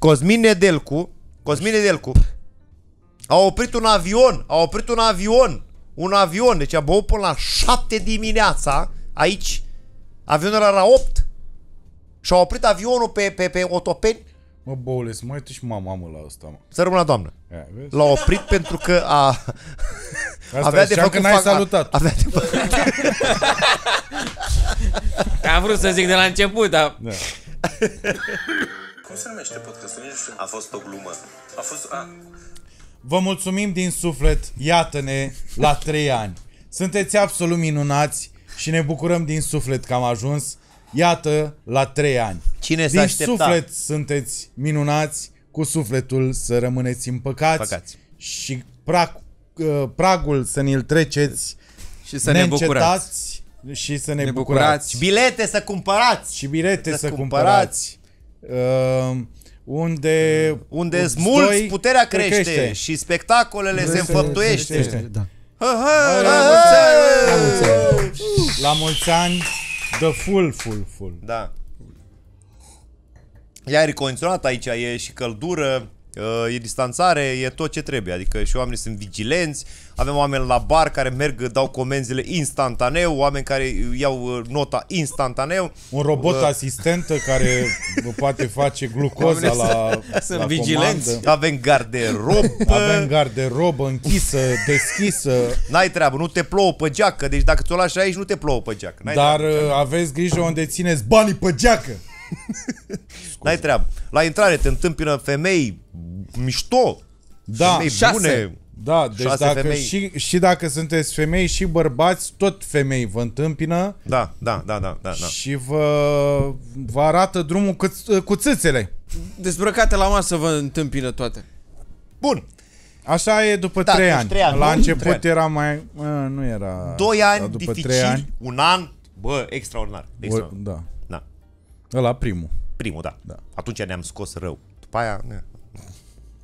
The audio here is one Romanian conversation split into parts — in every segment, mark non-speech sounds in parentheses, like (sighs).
Cosmin Nedelcu, Cosmin Nedelcu a oprit un avion, a oprit un avion, un avion, deci a băut până la 7 dimineața, aici, avionul era la 8 și a oprit avionul pe, pe, pe Otopeni, Mă, boule, să mai uite și mama mă la asta, mă. să rămână doamnă. Ia, vezi? L-a oprit pentru că a, Asta (laughs) avea de ziceam făcut că n-ai fac- salutat. Avea de făcut Am vrut să zic de la început, dar... Da. (laughs) Cum se numește podcastul? Nici nu știu. A fost o glumă. A fost... A, Vă mulțumim din suflet, iată-ne la 3 ani. Sunteți absolut minunați și ne bucurăm din suflet că am ajuns, iată, la 3 ani. Cine se Din aștepta? suflet sunteți minunați, cu sufletul să rămâneți împăcați Păcați. și prag, uh, pragul să ne-l treceți Și să ne bucurați. neîncetați și să ne, Ne bucurați. bucurați. bilete să cumpărați. Și bilete Să să, cumpărați. cumpărați. Uh, unde Unde doi sunt mulți, puterea se crește, și spectacolele se înfăptuiește. Da. Ha, ha, la mulți ani! La mulți ani, the full, full, full. Da. E aer condiționat aici, e și căldură, uh, e distanțare, e tot ce trebuie. Adică și oamenii sunt vigilenți, avem oameni la bar care merg, dau comenzile instantaneu, oameni care iau uh, nota instantaneu. Un robot Uh. asistent care vă (laughs) poate face glucoza la, sunt la vigilenți. comandă. Avem garderobă, Avem garderobă închisă, deschisă, n-ai treabă, nu te plouă pe geacă, deci dacă ți-o lași aici, nu te plouă pe geacă. N-ai dar treabă. uh, aveți grijă unde țineți banii pe geacă. (laughs) N-ai treabă. La intrare te întâmpină femei mișto, Da, femei șase. bune. da, deci șase dacă femei. și, și dacă sunteți femei și bărbați, tot femei vă întâmpină Da, da, da, da, da. da. și vă, vă arată drumul cu, cu țâțele. Dezbrăcate la masă vă întâmpină toate. Bun, Așa e după Da, 3 deci ani. trei ani, La nu? început Trei ani. era mai... A, nu era... Doi dar ani după dificili, trei ani, un an, bă, extraordinar. o, extraordinar. da. Da. Ăla primul. Primul, da. Da. Atunci ne-am scos rău. După aia, ne.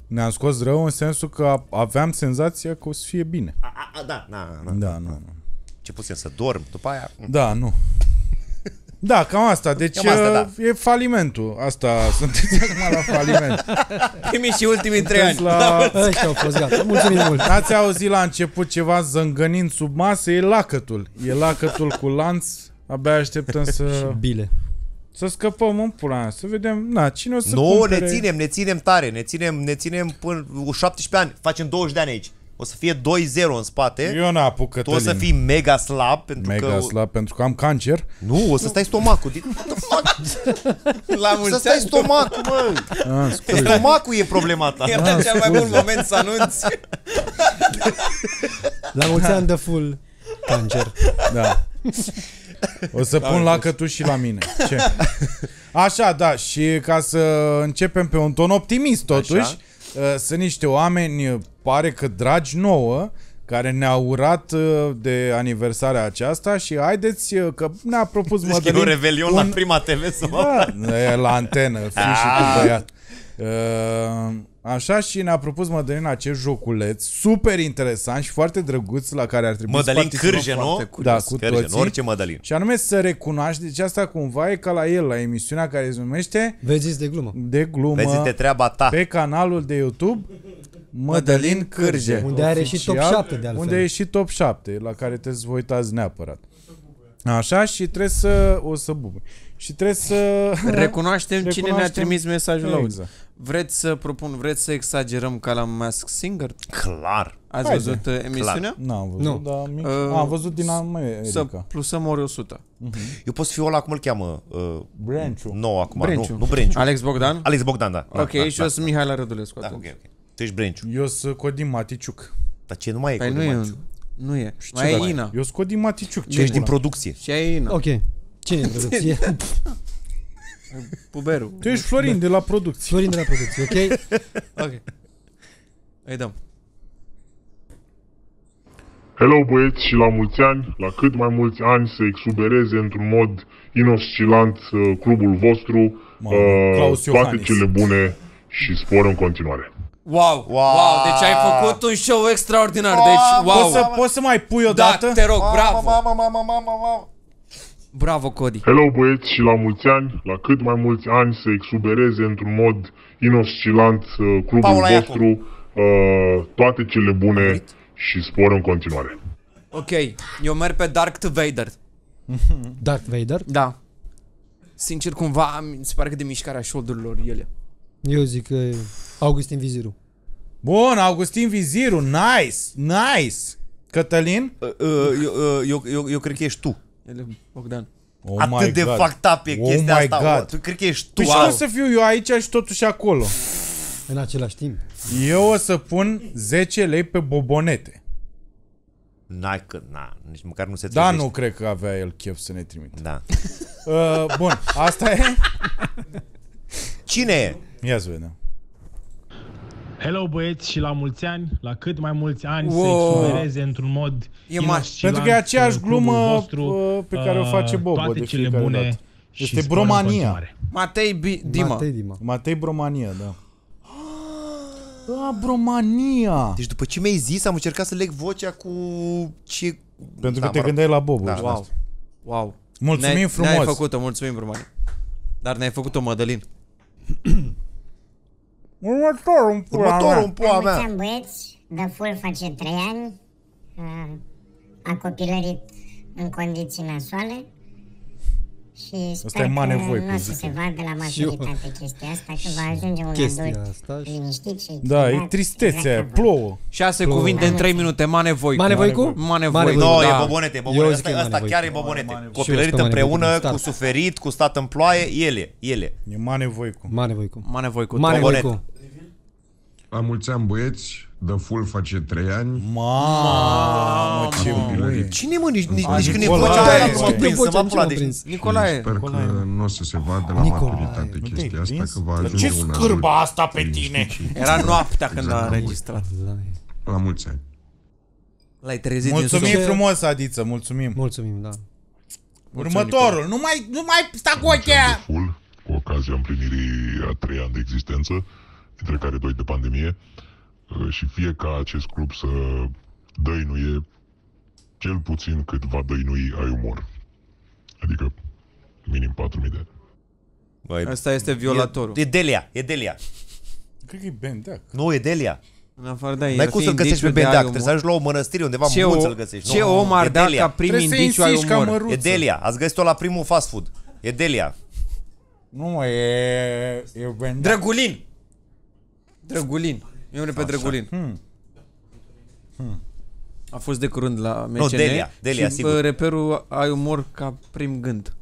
Ne-am scos rău în sensul că aveam senzația că o să fie bine. A, a, a, da, na, na. Da, nu, nu. Începusem să dorm, după aia... Da, nu. Da, cam asta. Deci Cam asta, uh, e falimentul. Asta, (laughs) sunteți acum la faliment. Primii și ultimii trei ani. Sunteți la... Ăștia au fost gata. Mulțumim mult. Ați auzit la început ceva zângănind sub masă? E lacătul. E lacătul cu lanț. Abia așteptăm să, Bile. Să scăpăm în pula mea, Să vedem, na, cine o să Nu, cumpere... ne ținem, ne ținem tare, ne ținem, ne ținem până 17 ani, facem 20 de ani aici. O să fie 2-0 în spate. Eu n-apuc tu o Cătălin. să fii mega slab pentru Mega că... slab pentru că am cancer. Nu, o să stai stomacul. Din... (laughs) La să mulți stai ani. stomacul, mă. Ah, scuze. Stomacul e problema ta. Era cel mai bun moment să anunți. (laughs) La mulți ani de full cancer. Da. O să pun lacătul și la mine. Ce? (laughs) Așa, da, și ca să începem pe un ton optimist totuși, Așa. uh, sunt niște oameni, pare că dragi nouă, care ne-au urat uh, de aniversarea aceasta și haideți uh, că ne-a propus Deci că e Mădălin un revelion la prima TV să mă... Da, e la antenă, fi și Ah. cu băiat. Uh, Așa și ne-a propus Mădălin acest joculeț super interesant și foarte drăguț la care ar trebui Mădălin să participăm Cârje, foarte nu? Da, cu Cârje, toții. nu orice Mădălin. Și anume să recunoaște, deci asta cumva e ca la el, la emisiunea care se numește Vezi de glumă. De glumă Vezi de treaba ta. pe canalul de YouTube Mădălin Cârje. Unde are și top Oficial, 7 de altfel. Unde e și top 7, la care trebuie să vă uitați neapărat. Așa și trebuie să... O să bubu. Și trebuie să... Recunoaștem cine ne-a Recunoaștem- trimis mesajul audio. Exact. Vreți să propun, vreți să exagerăm ca la Mask Singer? Clar. Ați Haide. văzut uh, emisiunea? N-am văzut, Nu. dar mic... Uh, am văzut din America. Să plusăm ori 100. Eu pot să fiu ăla, cum îl cheamă? Uh, Brenciu. nou acum, Brenciu. nu, nu Brenciu. Alex Bogdan? Alex Bogdan, da. Ok, da, și da, eu sunt Mihai la Rădulescu da, ok, atunci. ok. Tu ești Brenciu. Eu sunt Codim Maticiuc. Dar ce nu mai e Păi cu nu e, Dumnezeu? nu e. Ce Mai da? e Ina. Eu sunt Codim Maticiuc. Tu ești din pula? producție. Și ai Ina. Ok. Cine e în (laughs) producție? Puberu. Tu ești Florin de la producție. Florin de la producție, ok? Ok. Îi dăm. Hello băieți și la mulți ani, la cât mai mulți ani să exubereze într-un mod inoscilant uh, clubul vostru, Mamă, uh, Claus toate Iohannis. cele bune și spor în continuare. Wow, wow, wow, deci ai făcut un show extraordinar. Deci, wow. Poți să, poți să mai pui o da, dată? te rog, bravo. Mamă, mamă, mamă, mamă. Bravo, Cody. Hello băieți și la mulți ani, la cât mai mulți ani să exubereze într-un mod inoscilant uh, clubul Paula Iacu. vostru, uh, toate cele bune și spor în continuare. Ok, eu merg pe Dark to Vader. (laughs) Darth Vader. Da. Sincer, cumva, mi se pare că de mișcarea șoldurilor ele. Eu zic că Augustin Viziru. Bun, Augustin Viziru, nice, nice. Cătălin? Uh, uh, eu, uh, eu, eu, eu cred că ești tu. Ele, Bogdan. Oh Atât my de God. fucked up e Oh chestia my asta. God. bă. Tu cred că ești tu. Păi și Au. cum să fiu eu aici și totuși acolo? În același timp. Eu o să pun 10 lei pe bobonete. N-ai că, na, nici măcar nu se Da, trezește. nu cred că avea el chef să ne trimite. Da. Uh, bun, asta e? Cine e? Ia să vedem. Hello băieți și la mulți ani, la cât mai mulți ani Wow. să exubereze într-un mod E mare. inoscilant Pentru că e aceeași clubul glumă vostru, uh, pe care o face uh, Bobo toate de cele fiecare bune dată. și Este spor în bromania. continuare. Matei B- Dima. Matei Dima. Matei Bromania, da. Ah, Bromania! Deci după ce mi-ai zis, am încercat să leg vocea cu ce... Pentru Da, că te mă rog. gândeai la Bobo. Da. știi? Wow. Wow. Mulțumim ne-ai, frumos. Ne-ai făcut-o, mulțumim frumos. Dar ne-ai făcut-o, Mădălin. Următorul în pula Următorul mea. în pula mea. Mulți ani, băieți, The Full face 3 ani, uh, a copilărit în condiții nasoale și sper e Mane că Voicu, nu o să zic se eu. vadă la maturitate chestia asta, că va ajunge un Chestia adult asta și- liniștit și Da, e echilibrat, tristețea exact aia, ca voi. plouă. Șase cuvinte în trei minute. Mane Voicu. Mane Voicu? Mane Mane Voicu. Voicu. No, da. e bobonete, e bobonete. Eu zic Asta, că e asta Mane chiar e Voicu. bobonete. Și eu Copilărit zic că Mane Voicu împreună, din start. cu suferit, cu stat în ploaie, ele, ele. E Mane Voicu. Mane Voicu. Mane Voicu. Mane Bobonet. Voicu. La mulți ani, băieți, The Full face 3 ani. Mamă, ce Copilărit. bune. Cine mă, nici, nici, A, nici când e Nicolae, vocea aia bă. nu m-a prins, să Vocea mă nici pula, m-a deci... prins. Nicolae. Sper că nu o să se vadă la Nicolae, maturitate nu chestia te-ai asta, prins? că va Dar ajunge ce un scârba adult asta pe liniștit tine? și- (laughs) Era noaptea când Exact a ca voi. înregistrat. La mulți ani. L-ai trezit din Mulțumim somn. frumos, Adiță, mulțumim. Mulțumim, da. Următorul, nu mai, nu mai sta cu ochia! Full, cu ocazia împlinirii a trei ani de existență, dintre care doi de pandemie, uh, și fie ca acest club să dăinuie cel puțin cât va dăinui ai umor. Adică minim 4.000 de ani. Băi, Asta este violatorul. E Delia, e Delia. Cred că e Bendeac. Nu, e Delia. În afară de N-ai cum să-l găsești pe Bendeac, trebuie să ajungi la o mănăstire undeva ce, în munți o, să-l găsești. ce Nu, om ar e da Delia. ca prim Trebuie să indiciu ai insisti ca umor? măruță. E Delia, ați găsit-o la primul fast food. E Delia. Nu, mă, e, e Bendeac. Drăgulin. Drăgulin. Eu merg pe Drăgulin. Hmm. A fost de curând la MCN Delia, Delia, și sigur. bă, reperul ai umor ca prim gând.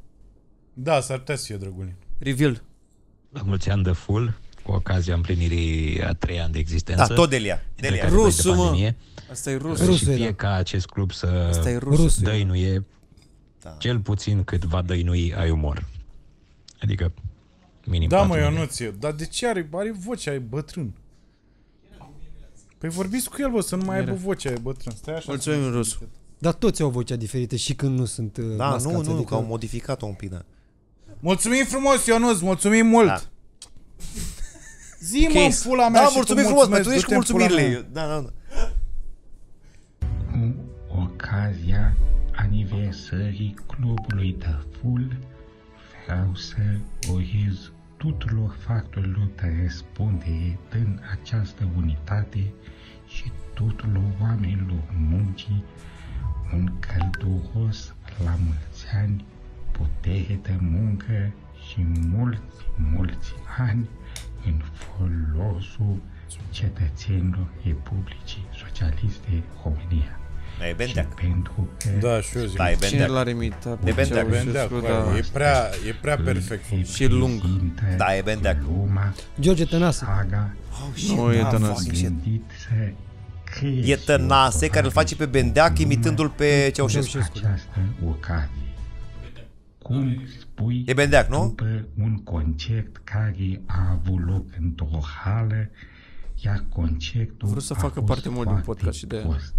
Da, s-ar putea să fie Drăgulin. Reveal. La mulți ani de full, cu ocazia împlinirii a trei ani de existență. Da, tot Delia. dintre Delia. care doi de Rusu, mă. pandemie. Asta e rus. Rusul și e, fie da. ca acest club să Asta e rus. Rusul. dăinuie Da. cel puțin cât va dăinui ai umor. Adică minim Da, mă, 4.000 de ani. Ionuț, e- dar de ce are, are vocea, e bătrân? Păi vorbiți cu el, bă, să nu mai aibă vocea, e bătrân. Stai așa. Mulțumim, Rusu. Dar toți au vocea diferită și când nu sunt uh, Da, mascați, nu, nu, adică... că au modificat-o un pic, da. Mulțumim frumos, Ionuț, mulțumim mult! Da. Zi, mă, în Case. pula mea Da, și mulțumim tu frumos, mulțumesc, pentru ești cu du-te în pula mulțumirile. mea. Da, da, da. Cu ocazia aniversării clubului de full, vreau să urez tuturor factorilor de răspundere din această unitate și tuturor oamenilor muncii un călduros la mulți ani, putere de muncă și mulți, mulți ani în folosul cetățenilor Republicii Socialiste România. Da, e Și Bendeac. pentru că Da, și eu zic. Da, e Cine Bendeac. l-a imitat? De Bendeac. Bendeac, Ceaușescu, bă, da. e prea, e prea perfect. Și lung. Da, e Bendeac. Luma, George Tănase. saga, Nu e tănăs. gândit să creezi E Tănase o care îl face pe Bendeac imitându-l pe Ceaușescu. această ocazie. Cum spui E Bendeac, nu? după un concert care a avut loc într-o hală, iar concertul Vreau să a facă fost parte mult din foarte podcast și de aia. prost.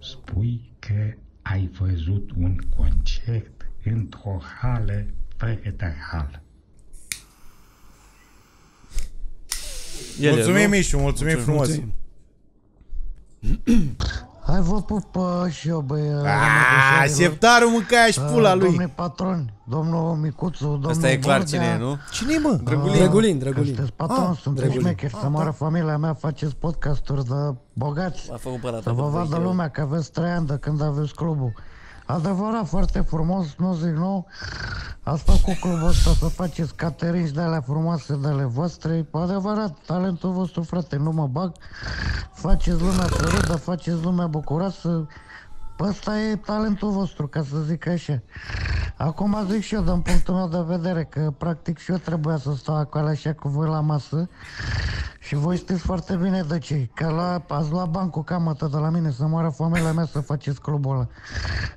Spui că ai văzut un concert într-o hală fără de hală. Ele, Mulțumim, nu? Mișu, mulțumim frumos. Mulțumim. (clears throat) Hai vă pupă și eu, băi. Aaa, șeptarul mâncaia și pula lui. Domnule patron, domnul Micuțu, domnul Ăsta e clar Bordea. cine e, nu? Cine mă? Drăgulin. Drăgulin, Drăgulin. Sunteți patron, Ah, sunteți Drăgulin. șmecheri, să moară familia mea, faceți podcasturi de bogați. A făcut pe ăla, Să vă vadă lumea că aveți trei ani de când aveți clubul. Adevărat, foarte frumos, nu zic nu. Ați făcut clubul ăsta să faceți caterinci de alea frumoase de ale voastre. Adevărat, talentul vostru, frate, nu mă bag. Faceți lumea să râdă, faceți lumea bucuroasă. Ăsta e talentul vostru, ca să zic așa. Acum zic și eu, din punctul meu de vedere, că practic și eu trebuia să stau acolo așa cu voi la masă. Și voi știți foarte bine de ce. Că la, ați luat bani cu camătă de la mine să moară familia mea să faceți clubul ăla.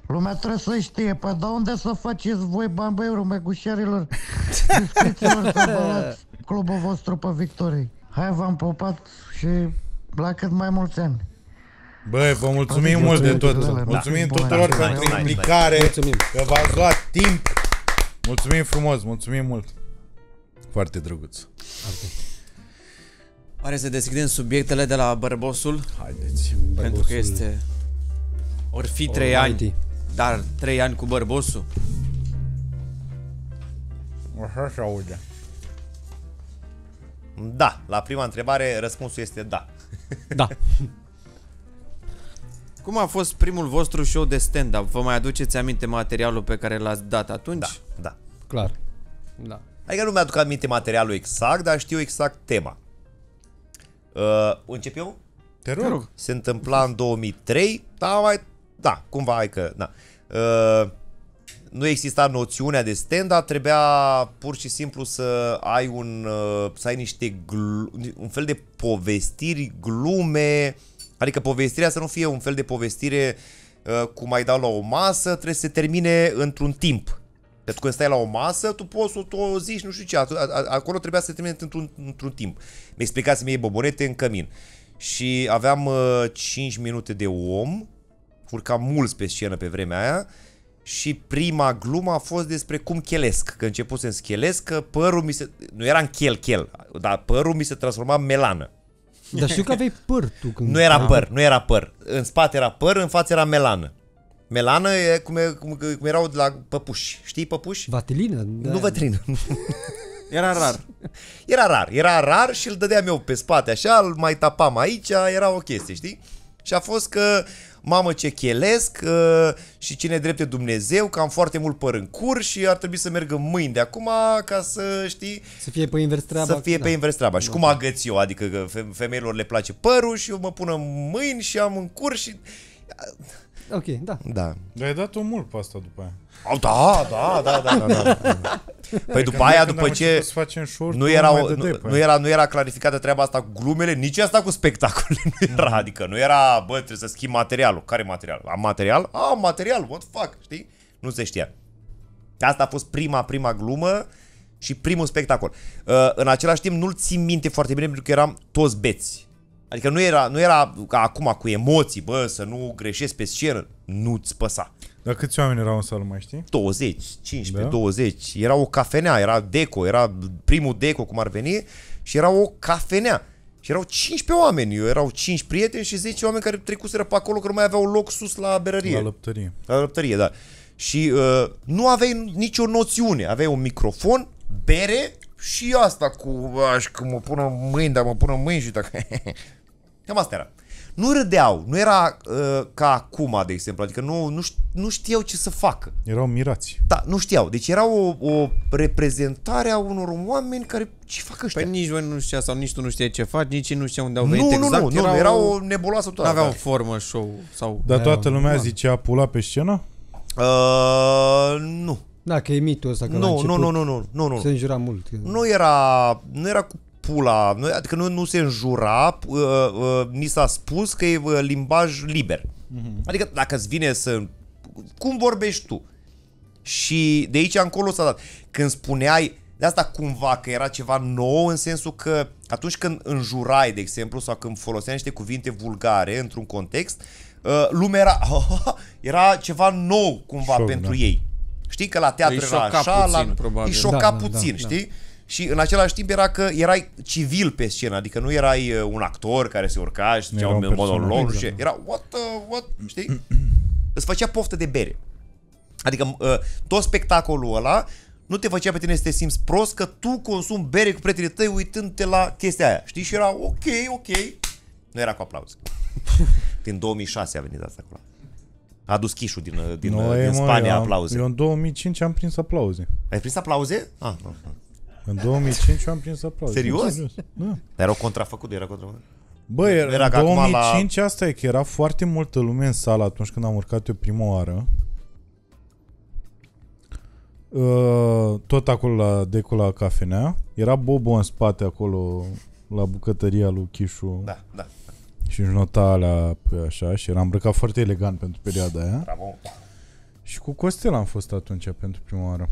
Lumea trebuie să știe, pe de unde să faceți voi bani, băi, rumegușarilor, (laughs) discreților să vă luați clubul vostru pe victorii. Hai, v-am popat și la cât mai mulți ani. Băi, vă mulțumim mult de tot. Da. Mulțumim Da. tuturor Da. pentru Da. implicare, Mulțumim. că v-ați luat timp. Mulțumim frumos, mulțumim mult. Foarte drăguț. Oare să deschidem subiectele de la Bărbosul? Haideți. Pentru că este... Or fi trei ani, Almighty. dar trei ani cu Bărbosul. Așa se aude. Da, la prima întrebare răspunsul este da. Da. (laughs) Cum a fost primul vostru show de stand-up? Vă mai aduceți aminte materialul pe care l-ați dat atunci? Da, da. Clar. Da. Adică nu mi-aduc aminte materialul exact, dar știu exact tema. Uh, încep eu? Te rog. Se întâmpla în 2003, da, mai, da, cumva, hai că, da. Uh, nu exista noțiunea de stand-up, trebuia pur și simplu să ai un, uh, să ai niște, glu- un fel de povestiri, glume, adică povestirea să nu fie un fel de povestire uh, cum ai dau la o masă, trebuie să se termine într-un timp. Pentru că când stai la o masă, tu poți să o zici, nu știu ce, atu- a- a- acolo trebuia să se termine într-un, într-un timp. Mi explicați mie bobonete în cămin. Și aveam uh, 5 minute de om, urcam mulți pe scenă pe vremea aia, și prima glumă a fost despre cum chelesc. Că începusem să chelesc, că părul mi se... Nu era în chel-chel, dar părul mi se transforma în melană. Dar știu că aveai păr tu (laughs) când... Nu era păr, nu era păr. În spate era păr, în față era melană. Melană e cum, e, cum, cum erau de la păpuși. Știi păpuși? Vatilină? Da. Nu vătrină. (laughs) Era rar. Era rar, era rar și îl dădeam eu pe spate așa, îl mai tapam aici, era o chestie, știi? Și a fost că, mamă ce chelesc uh, și cine drepte Dumnezeu, că am foarte mult păr în cur și ar trebui să merg în mâini de acum ca să, știi, Să fie pe invers treaba. să fie da. pe invers treaba. Și cum agăț eu, adică că fe- femeilor le place părul și eu mă pun în mâini și am în cur și... Ok, da. Da. Dar ai dat-o mult pe asta după aia. Au, da, da, da, da, da, da. (laughs) Păi după aia, când după am ce început să facem short, nu nu era, mai o, dădeai nu, pe nu, aia. era, nu era clarificată treaba asta cu glumele, nici asta cu spectacole nu era, adică nu era, bă, trebuie să schimb materialul. Care material? Am material? Am material, what the fuck, știi? Nu se știa. Asta a fost prima, prima glumă și primul spectacol. Uh, în același timp nu-l țin minte foarte bine pentru că eram toți beți. Adică nu era, nu era ca acum cu emoții, bă, să nu greșesc pe scenă. Nu-ți păsa. Dar câți oameni erau în sală, mai știi? 20, 15, Da? 20. Era o cafenea, era deco, era primul deco cum ar veni și era o cafenea. Și erau 15 oameni, eu erau 5 prieteni și 10 oameni care trecuseră pe acolo că nu mai aveau loc sus la berărie. La lăptărie. La lăptărie, da. Și uh, nu aveai nicio noțiune. Aveai un microfon, bere și asta cu, aș, că mă pun în mâini, dar mă pun în mâini și dacă... Cam asta era. Nu râdeau, nu era uh, ca acum, de exemplu, adică nu, nu, ș- nu știau ce să facă. Erau mirați. Da, nu știau. Deci era o, o reprezentare a unor oameni care ce fac ăștia? Păi nici voi nu știa sau nici tu nu știai ce faci, nici ei nu știau unde au venit nu, exact. nu, nu, nu, era o nebuloasă toată. Nu aveau da. formă show sau... Dar toată lumea da. zicea pula pe scenă? Uh, nu. Da, că e mitul ăsta că la Nu, început nu, nu, nu, nu, nu, nu. Se înjura mult. Nu era, nu era cu pula, nu, adică nu, nu se înjura, uh, uh, ni s-a spus că e uh, limbaj liber. Adică dacă îți vine să... Cum vorbești tu? Și de aici încolo s-a dat. Când spuneai, de asta cumva că era ceva nou în sensul că atunci când înjurai, de exemplu, sau când foloseai niște cuvinte vulgare într-un context, uh, lumea era, (laughs) era ceva nou cumva Șoc, pentru da. ei. Știi că la teatru Îi era șoca așa, puțin, la, probabil. îi șoca Da, da, puțin, da, știi? Și în același timp era că erai civil pe scenă, adică nu erai uh, un actor care se urca și zicea Era un un monolog, personaj, nu știu ce. exact. Era what the, what, știi? Îți făcea poftă de bere. Adică uh, tot spectacolul ăla nu te făcea pe tine să te simți prost că tu consumi bere cu prietenii tăi uitându-te la chestia aia. Știi? Și era ok, ok. Nu era cu aplauze. (laughs) din 2006 a venit asta cu A adus chișul din, uh, din, Nu, uh, e, din mă, Spania eu am- aplauze. Eu în 2005 am prins aplauze. Ai prins aplauze? Ah, ah, ah. În 2005 eu am prins aplauze. Serios? Da. Dar erau contrafăcut, era contrafăcut. Bă, era, Era în ca acum 2005 asta e că era foarte multă lume în sală atunci când am urcat eu prima oară. Uh, tot acolo la decul la cafenea. Era Bobo în spate acolo la bucătăria lui Chișu. Da, da. Și își nota alea pe așa și era îmbrăcat foarte elegant pentru perioada aia. Bravo. Și cu Costel am fost atunci pentru prima oară.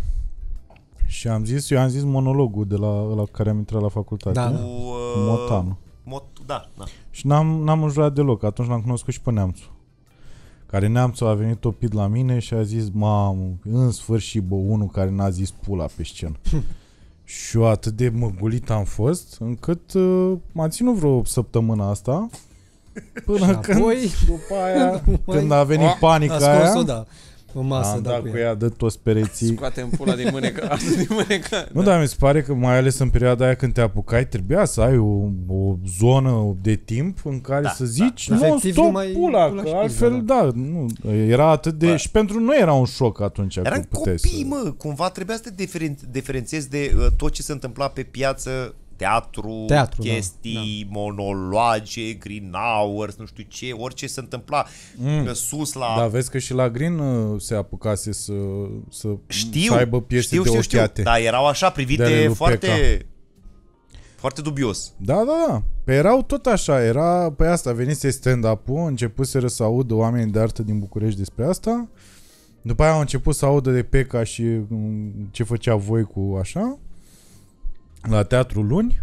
Și am zis, eu am zis monologul de la, la care am intrat la facultate. Da. Cu, Cu uh, Motanu. Mot, da, da. Și n-am, n-am înjurat deloc. Atunci l-am cunoscut și pe Neamțu. Care Neamțu a venit topit la mine și a zis, mamă, în sfârșit, bă, unul care n-a zis pula pe scenă. (laughs) și eu atât de măgulit am fost, încât uh, m-a ținut vreo săptămână asta. (laughs) Până Și când, apoi- după aia, Mai- când a venit panica A scos-o, aia, da. O masă, am da, dat cu cu ea. ea de toți pereții. Scoatem pula din mânecă. (laughs) din mânecă. Nu, dar mi se pare că mai ales în perioada aia când te apucai, trebuia să ai o, o zonă de timp în care Da, să zici da. nu Efectiv, stop numai pula, pula că și altfel, pizza, da, nu, era atât de... Bă. Și pentru noi era un șoc atunci Eram că puteai copii, să... mă, cumva trebuia să te diferen- diferențiezi de uh, tot ce se întâmpla pe piață, teatru, Teatru, da, chestii, monologe, green hours, nu știu ce, orice se întâmpla mm. sus la... Da, vezi că și la Green uh, se apucase să, să, știu, să aibă piese știu, de știu, știu, ochiate. dar erau așa De ale privite lui foarte... Peca. Foarte dubios. Da, da, da. Pe erau tot așa, era pe asta, venise stand-up-ul, începuseră să audă oameni de artă din București despre asta. După aia au început să audă de Peca și mm, ce făcea voi cu așa, la Teatru Luni.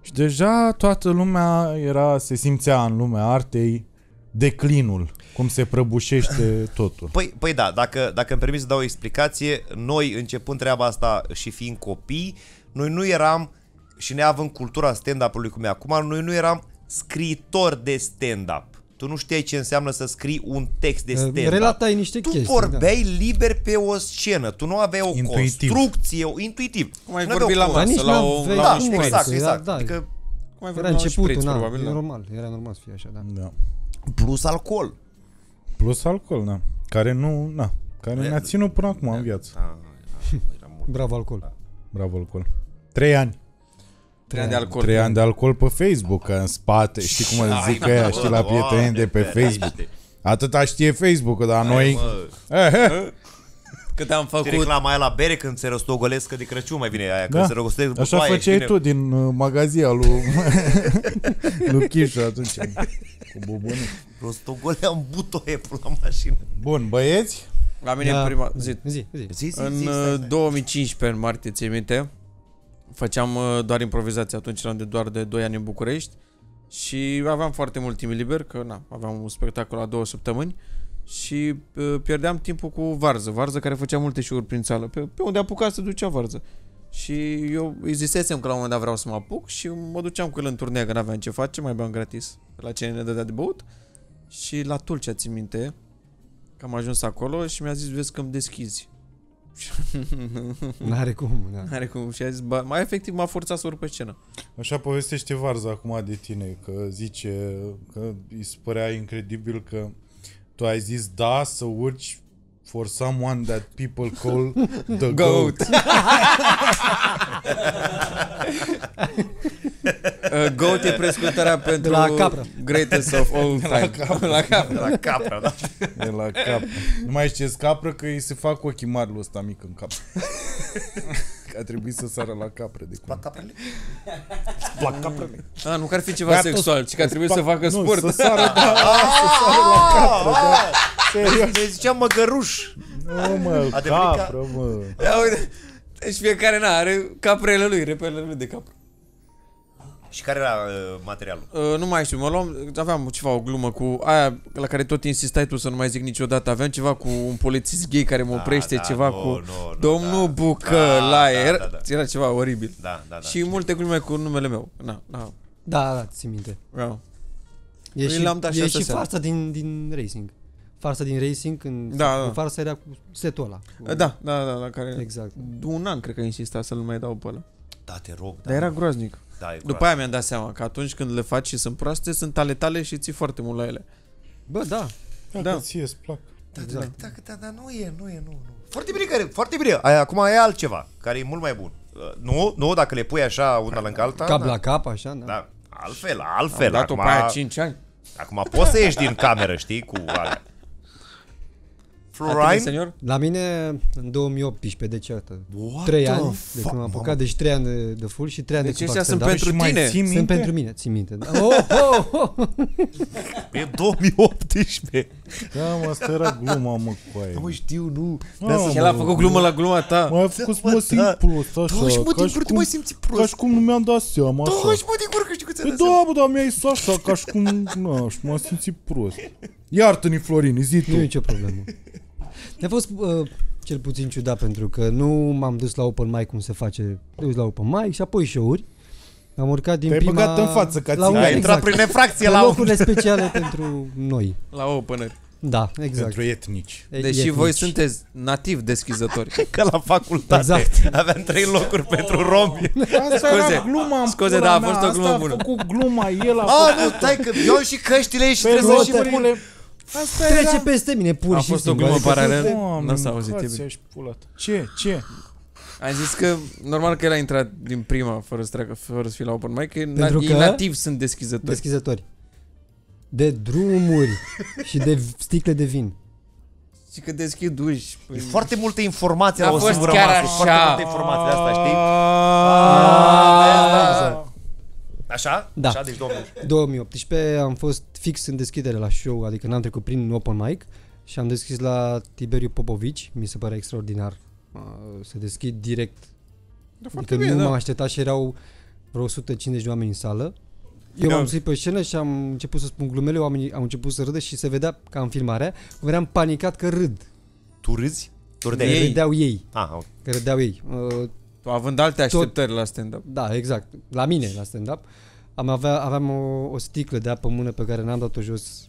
Și deja toată lumea era, se simțea în lumea artei declinul, cum se prăbușește (laughs) totul. Păi, păi da, dacă, dacă îmi permis să dau o explicație, noi începând treaba asta și fiind copii, noi nu eram, și neavând cultura stand-up-ului cum e acum, noi nu eram scriitori de stand-up. Tu nu știai ce înseamnă să scrii un text de stand-up. Relatai niște tu chestii, vorbeai liber pe o scenă, tu nu aveai o Intuitiv. construcție, o, intuitiv. Cum ai Nu aveai vorbit o la constru- Dar masă, nici la, n-aveai o, cum la Da, un să- șpriț. exact, era- exact. da. Adică Cum ai Era vorbit la un începutul, șpriț, na, probabil, e da. normal, era normal să fie așa, da. Da. plus alcool. Plus alcool, da. Care nu, na, care ne-a ținut până acum în viață. Ah, era, era mult. Bravo alcool. Bravo alcool. Trei ani. Trei ani de alcool. Trei ani de alcool pe Facebook, că în spate, știi cum îl zic ăia, știi, la prieteni de pe Facebook. Atâta știe Facebook, dar noi... Mă, (laughs) Eh, eh, Cât am Știi făcut... reclama aia la bere când se rostogolesc de Crăciun mai vine aia, când Da. se rostogolesc Așa butoaie și făceai vine- tu din uh, magazia lui, (laughs) lui Chișu atunci. Cu bubune. Rostogoleam butoaie pe la mașină. Bun, băieți? La mine Da. în prima zi. Zi, zi. Zi, zi, În zi, stai, uh, stai. 2015, în martie, ți minte, făceam uh, doar improvizație, atunci eram de doar de 2 ani în București și aveam foarte mult timp liber, că na, aveam un spectacol la două săptămâni și uh, pierdeam timpul cu Varză, Varză care făcea multe show-uri prin țară, pe, pe unde apuca se ducea Varză. Și eu îi zisesem că la un moment dat vreau să mă apuc și mă duceam cu el în turnee, că n-aveam ce face, mai beam gratis la cine ne dădea de băut. Și la Tulcea, țin minte, că am ajuns acolo și mi-a zis, vezi că îmi deschizi. (laughs) N-are cum, da. Are cum și a zis, bă, mai efectiv m-a forțat să urc pe scenă. Așa povestește Varza acum de tine, că zice că îi se părea incredibil că tu ai zis da să urci for someone that people call the goat. Goat. (laughs) uh, goat e prescurtarea pentru la capră. greatest of all time. La capră. La capra, da. E la cap. Nu mai știți ce capră că îi se fac ochii mari lui ăsta mic în cap. (laughs) că a trebuit să sară la capră de cum. caprele? Plac caprele. Ah, nu că ar fi ceva Gata, sexual, ci că ar trebui să facă nu, sport. Să sară, da, (laughs) să sară la capră, da. Serios. Ne ziceam măgăruș. Nu, mă, A devenit ca- capră, mă. Ia uite. Deci fiecare na, are caprele lui, repelele lui de capră. Și care era uh, materialul? Uh, nu mai știu, mă luam, aveam ceva, o glumă cu aia la care tot insistai tu să nu mai zic niciodată. Aveam ceva cu un polițist gay care mă oprește, da, ceva nu, cu nu, nu, domnul da. Bucă Da, la da, era, da, da. era ceva oribil. Da, da, da. Și multe glume cu numele meu. Na, na. Da, da, țin minte. Da. E Îi și, l-am dat și e astă și seară. farsa din, din racing. Farsa din racing, când Da, da. farsa era cu setul ăla. Cu... Da, da, da, la care Exact. un an cred că insista să-l mai dau pe ăla. Da, te rog. Dar era groaznic. Da, e După groaznic. aia mi-am dat seama că atunci când le faci și sunt proaste, sunt ale tale și ții foarte mult la ele. Bă, da. Dacă Da. ție îți plac. Da, Exact. da, da, da, da, nu e, nu e, nu, nu. Foarte bine, care, foarte bine. Aia, acum e altceva, care e mult mai bun. Uh, Nu, nu, dacă le pui așa una lângă alta. Cap da. la cap, așa, da. Da, altfel, Am altfel. dat-o acum, pe aia 5 ani. acum poți să ieși din cameră, știi, cu alea. La tine, Florine? senior? La mine, în 2018, deci iată, What 3 the ani de fuck, când m-am apucat, mamă. deci 3 ani de, de full și 3 ani Deci de ăștia fac sunt stand-up. pentru Și mai tine. ții minte? Sunt pentru mine, țin minte. da. (laughs) Oh, oh, oh. E 2018. Da, mă, asta era gluma, mă, cu aia. Da, mă, știu, nu. Da, Da, să- mă, El a făcut glumă la gluma ta. M-ai făcut să mă Da, simt da. prost, așa. Da, și mă, ca din și gură te cum- mai simți Ca prost. și cum nu mi-am dat seama, așa. Da, și mă, din gură că știu că ți-a Păi dat seama. da, bă, dar mi-ai zis așa, ca și cum, na, și m-am simțit prost. Iartă-ne, Florin, zi Nu tu. e nicio problemă. Mi-a fost uh, cel puțin ciudat pentru că nu m-am dus la open mic cum se face. Te duci la open mic și apoi show-uri. Am urcat din Te-ai prima... băgat în față ca la ține. un- A intrat prin infracție Pe la un... locurile speciale pentru noi. (laughs) La opener. Da, exact. Pentru etnici. E- Deși etnici. voi sunteți nativ deschizători. (laughs) Ca la facultate. Exact. Aveam trei locuri pentru romi. (laughs) Asta Scuze. era gluma în Scuze, pula da, a mea, fost o glumă asta bună. a făcut gluma, el a A, făcut nu, stai că eu și căștile și pe trebuie să și loturile. Asta Trece era... peste mine, pur A și fost o simplu. glumă Adică paralelă. Doamne, Nu s-a auzit, e mâncați bine. aș pula ta. Ce? Ce? Am zis că normal că el a intrat din prima fără să treacă, fără să fie la open mic, că, Pentru ei că- nativ sunt deschizători. Deschizători. De drumuri (laughs) și de sticle de vin. Și că deschid uși. E foarte multă informație A la o fost singură chiar masă. așa. Foarte multă informație de asta, știi? Exact. Așa? Da. Așa, deci domnul. 2018 am fost fix în deschidere la show, adică n-am trecut prin open mic și am deschis la Tiberiu Popovici, mi se pare extraordinar uh, să deschid direct. Da, Adică nu m-am așteptat și erau vreo 150 de oameni în sală. Eu Da. m-am suit pe scenă și am început să spun glumele, oamenii au început să râdă și se vedea ca în filmarea, eram panicat că râd. Tu râzi? Tu Că râdeai? râdeau ei, Ah, ok. că râdeau ei. Uh, Tu având alte așteptări la stand-up. Da, exact. La mine, la stand-up. Am avea, aveam o, o sticlă de apă în mână pe care n-am dat-o jos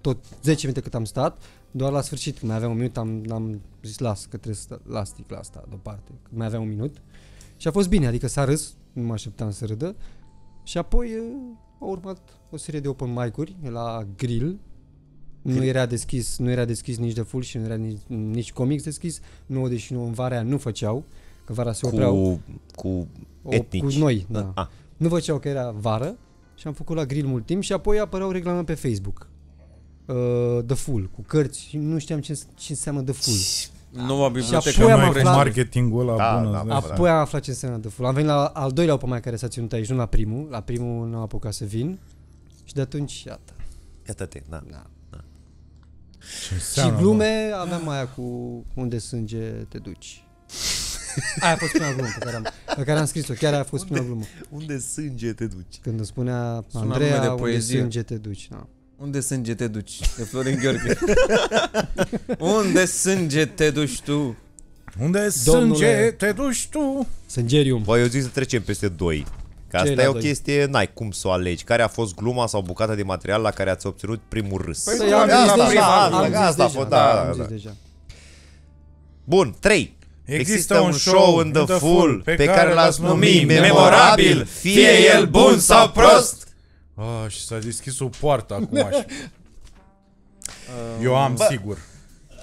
tot 10 minute cât am stat. Doar la sfârșit, când mai aveam un minut, am, am zis las, că trebuie să las sticla asta deoparte. Când mai aveam un minut. Și a fost bine, adică s-a râs, nu mă așteptam să râdă. Și apoi uh, au urmat o serie de open mic-uri la grill. Nu era deschis, nu era deschis nici de full și nu era nici, nici comics deschis. 99 în vara aia nu făceau, că vara se opreau. Cu, cu O- etnici. Cu noi, da. Ah. Nu făceau că era vară și am făcut la grill mult timp și apoi apăreau reclame pe Facebook. Uh, The Full, cu cărți și nu știam ce, ce înseamnă The Full. Noua bibliotecă Și apoi am în Mai cu aflat- marketingul ăla Da, bun. da, îți da. dai seama. Apoi am aflat ce înseamnă The Full. Am venit la al doilea open mic care s-a ținut aici, nu la primul. La primul nu am apucat să vin. Și de atunci, iată. Iată-te, da. Da. Ce Și înseamnă, glume aveam aia cu unde sânge te duci. Aia a fost prima glumă pe care am, pe care am scris-o. Chiar aia a fost prima glumă. Unde sânge te duci? Când îmi spunea Sună nume Andreea de unde poezie. sânge te duci. Da. Unde sânge te duci? De Florin Gheorghe. (laughs) Unde sânge te duci tu? Unde Domnule- sânge te duci tu? Sângerium. Băi, eu zic să trecem peste 2. Că Ce asta la e o doi? chestie, n-ai cum să o alegi. Care a fost gluma sau bucata de material la care ați obținut primul râs? Păi, Păi, am Asta, zis deja, prima, am zis asta a deja, fost, da, da, am da, zis da. deja. Bun, 3. Există un show în The Full pe care l-ați numit memorabil, fie el bun sau prost. Ah, și s-a deschis o poartă acum (laughs) așa. Eu am, Bă. sigur.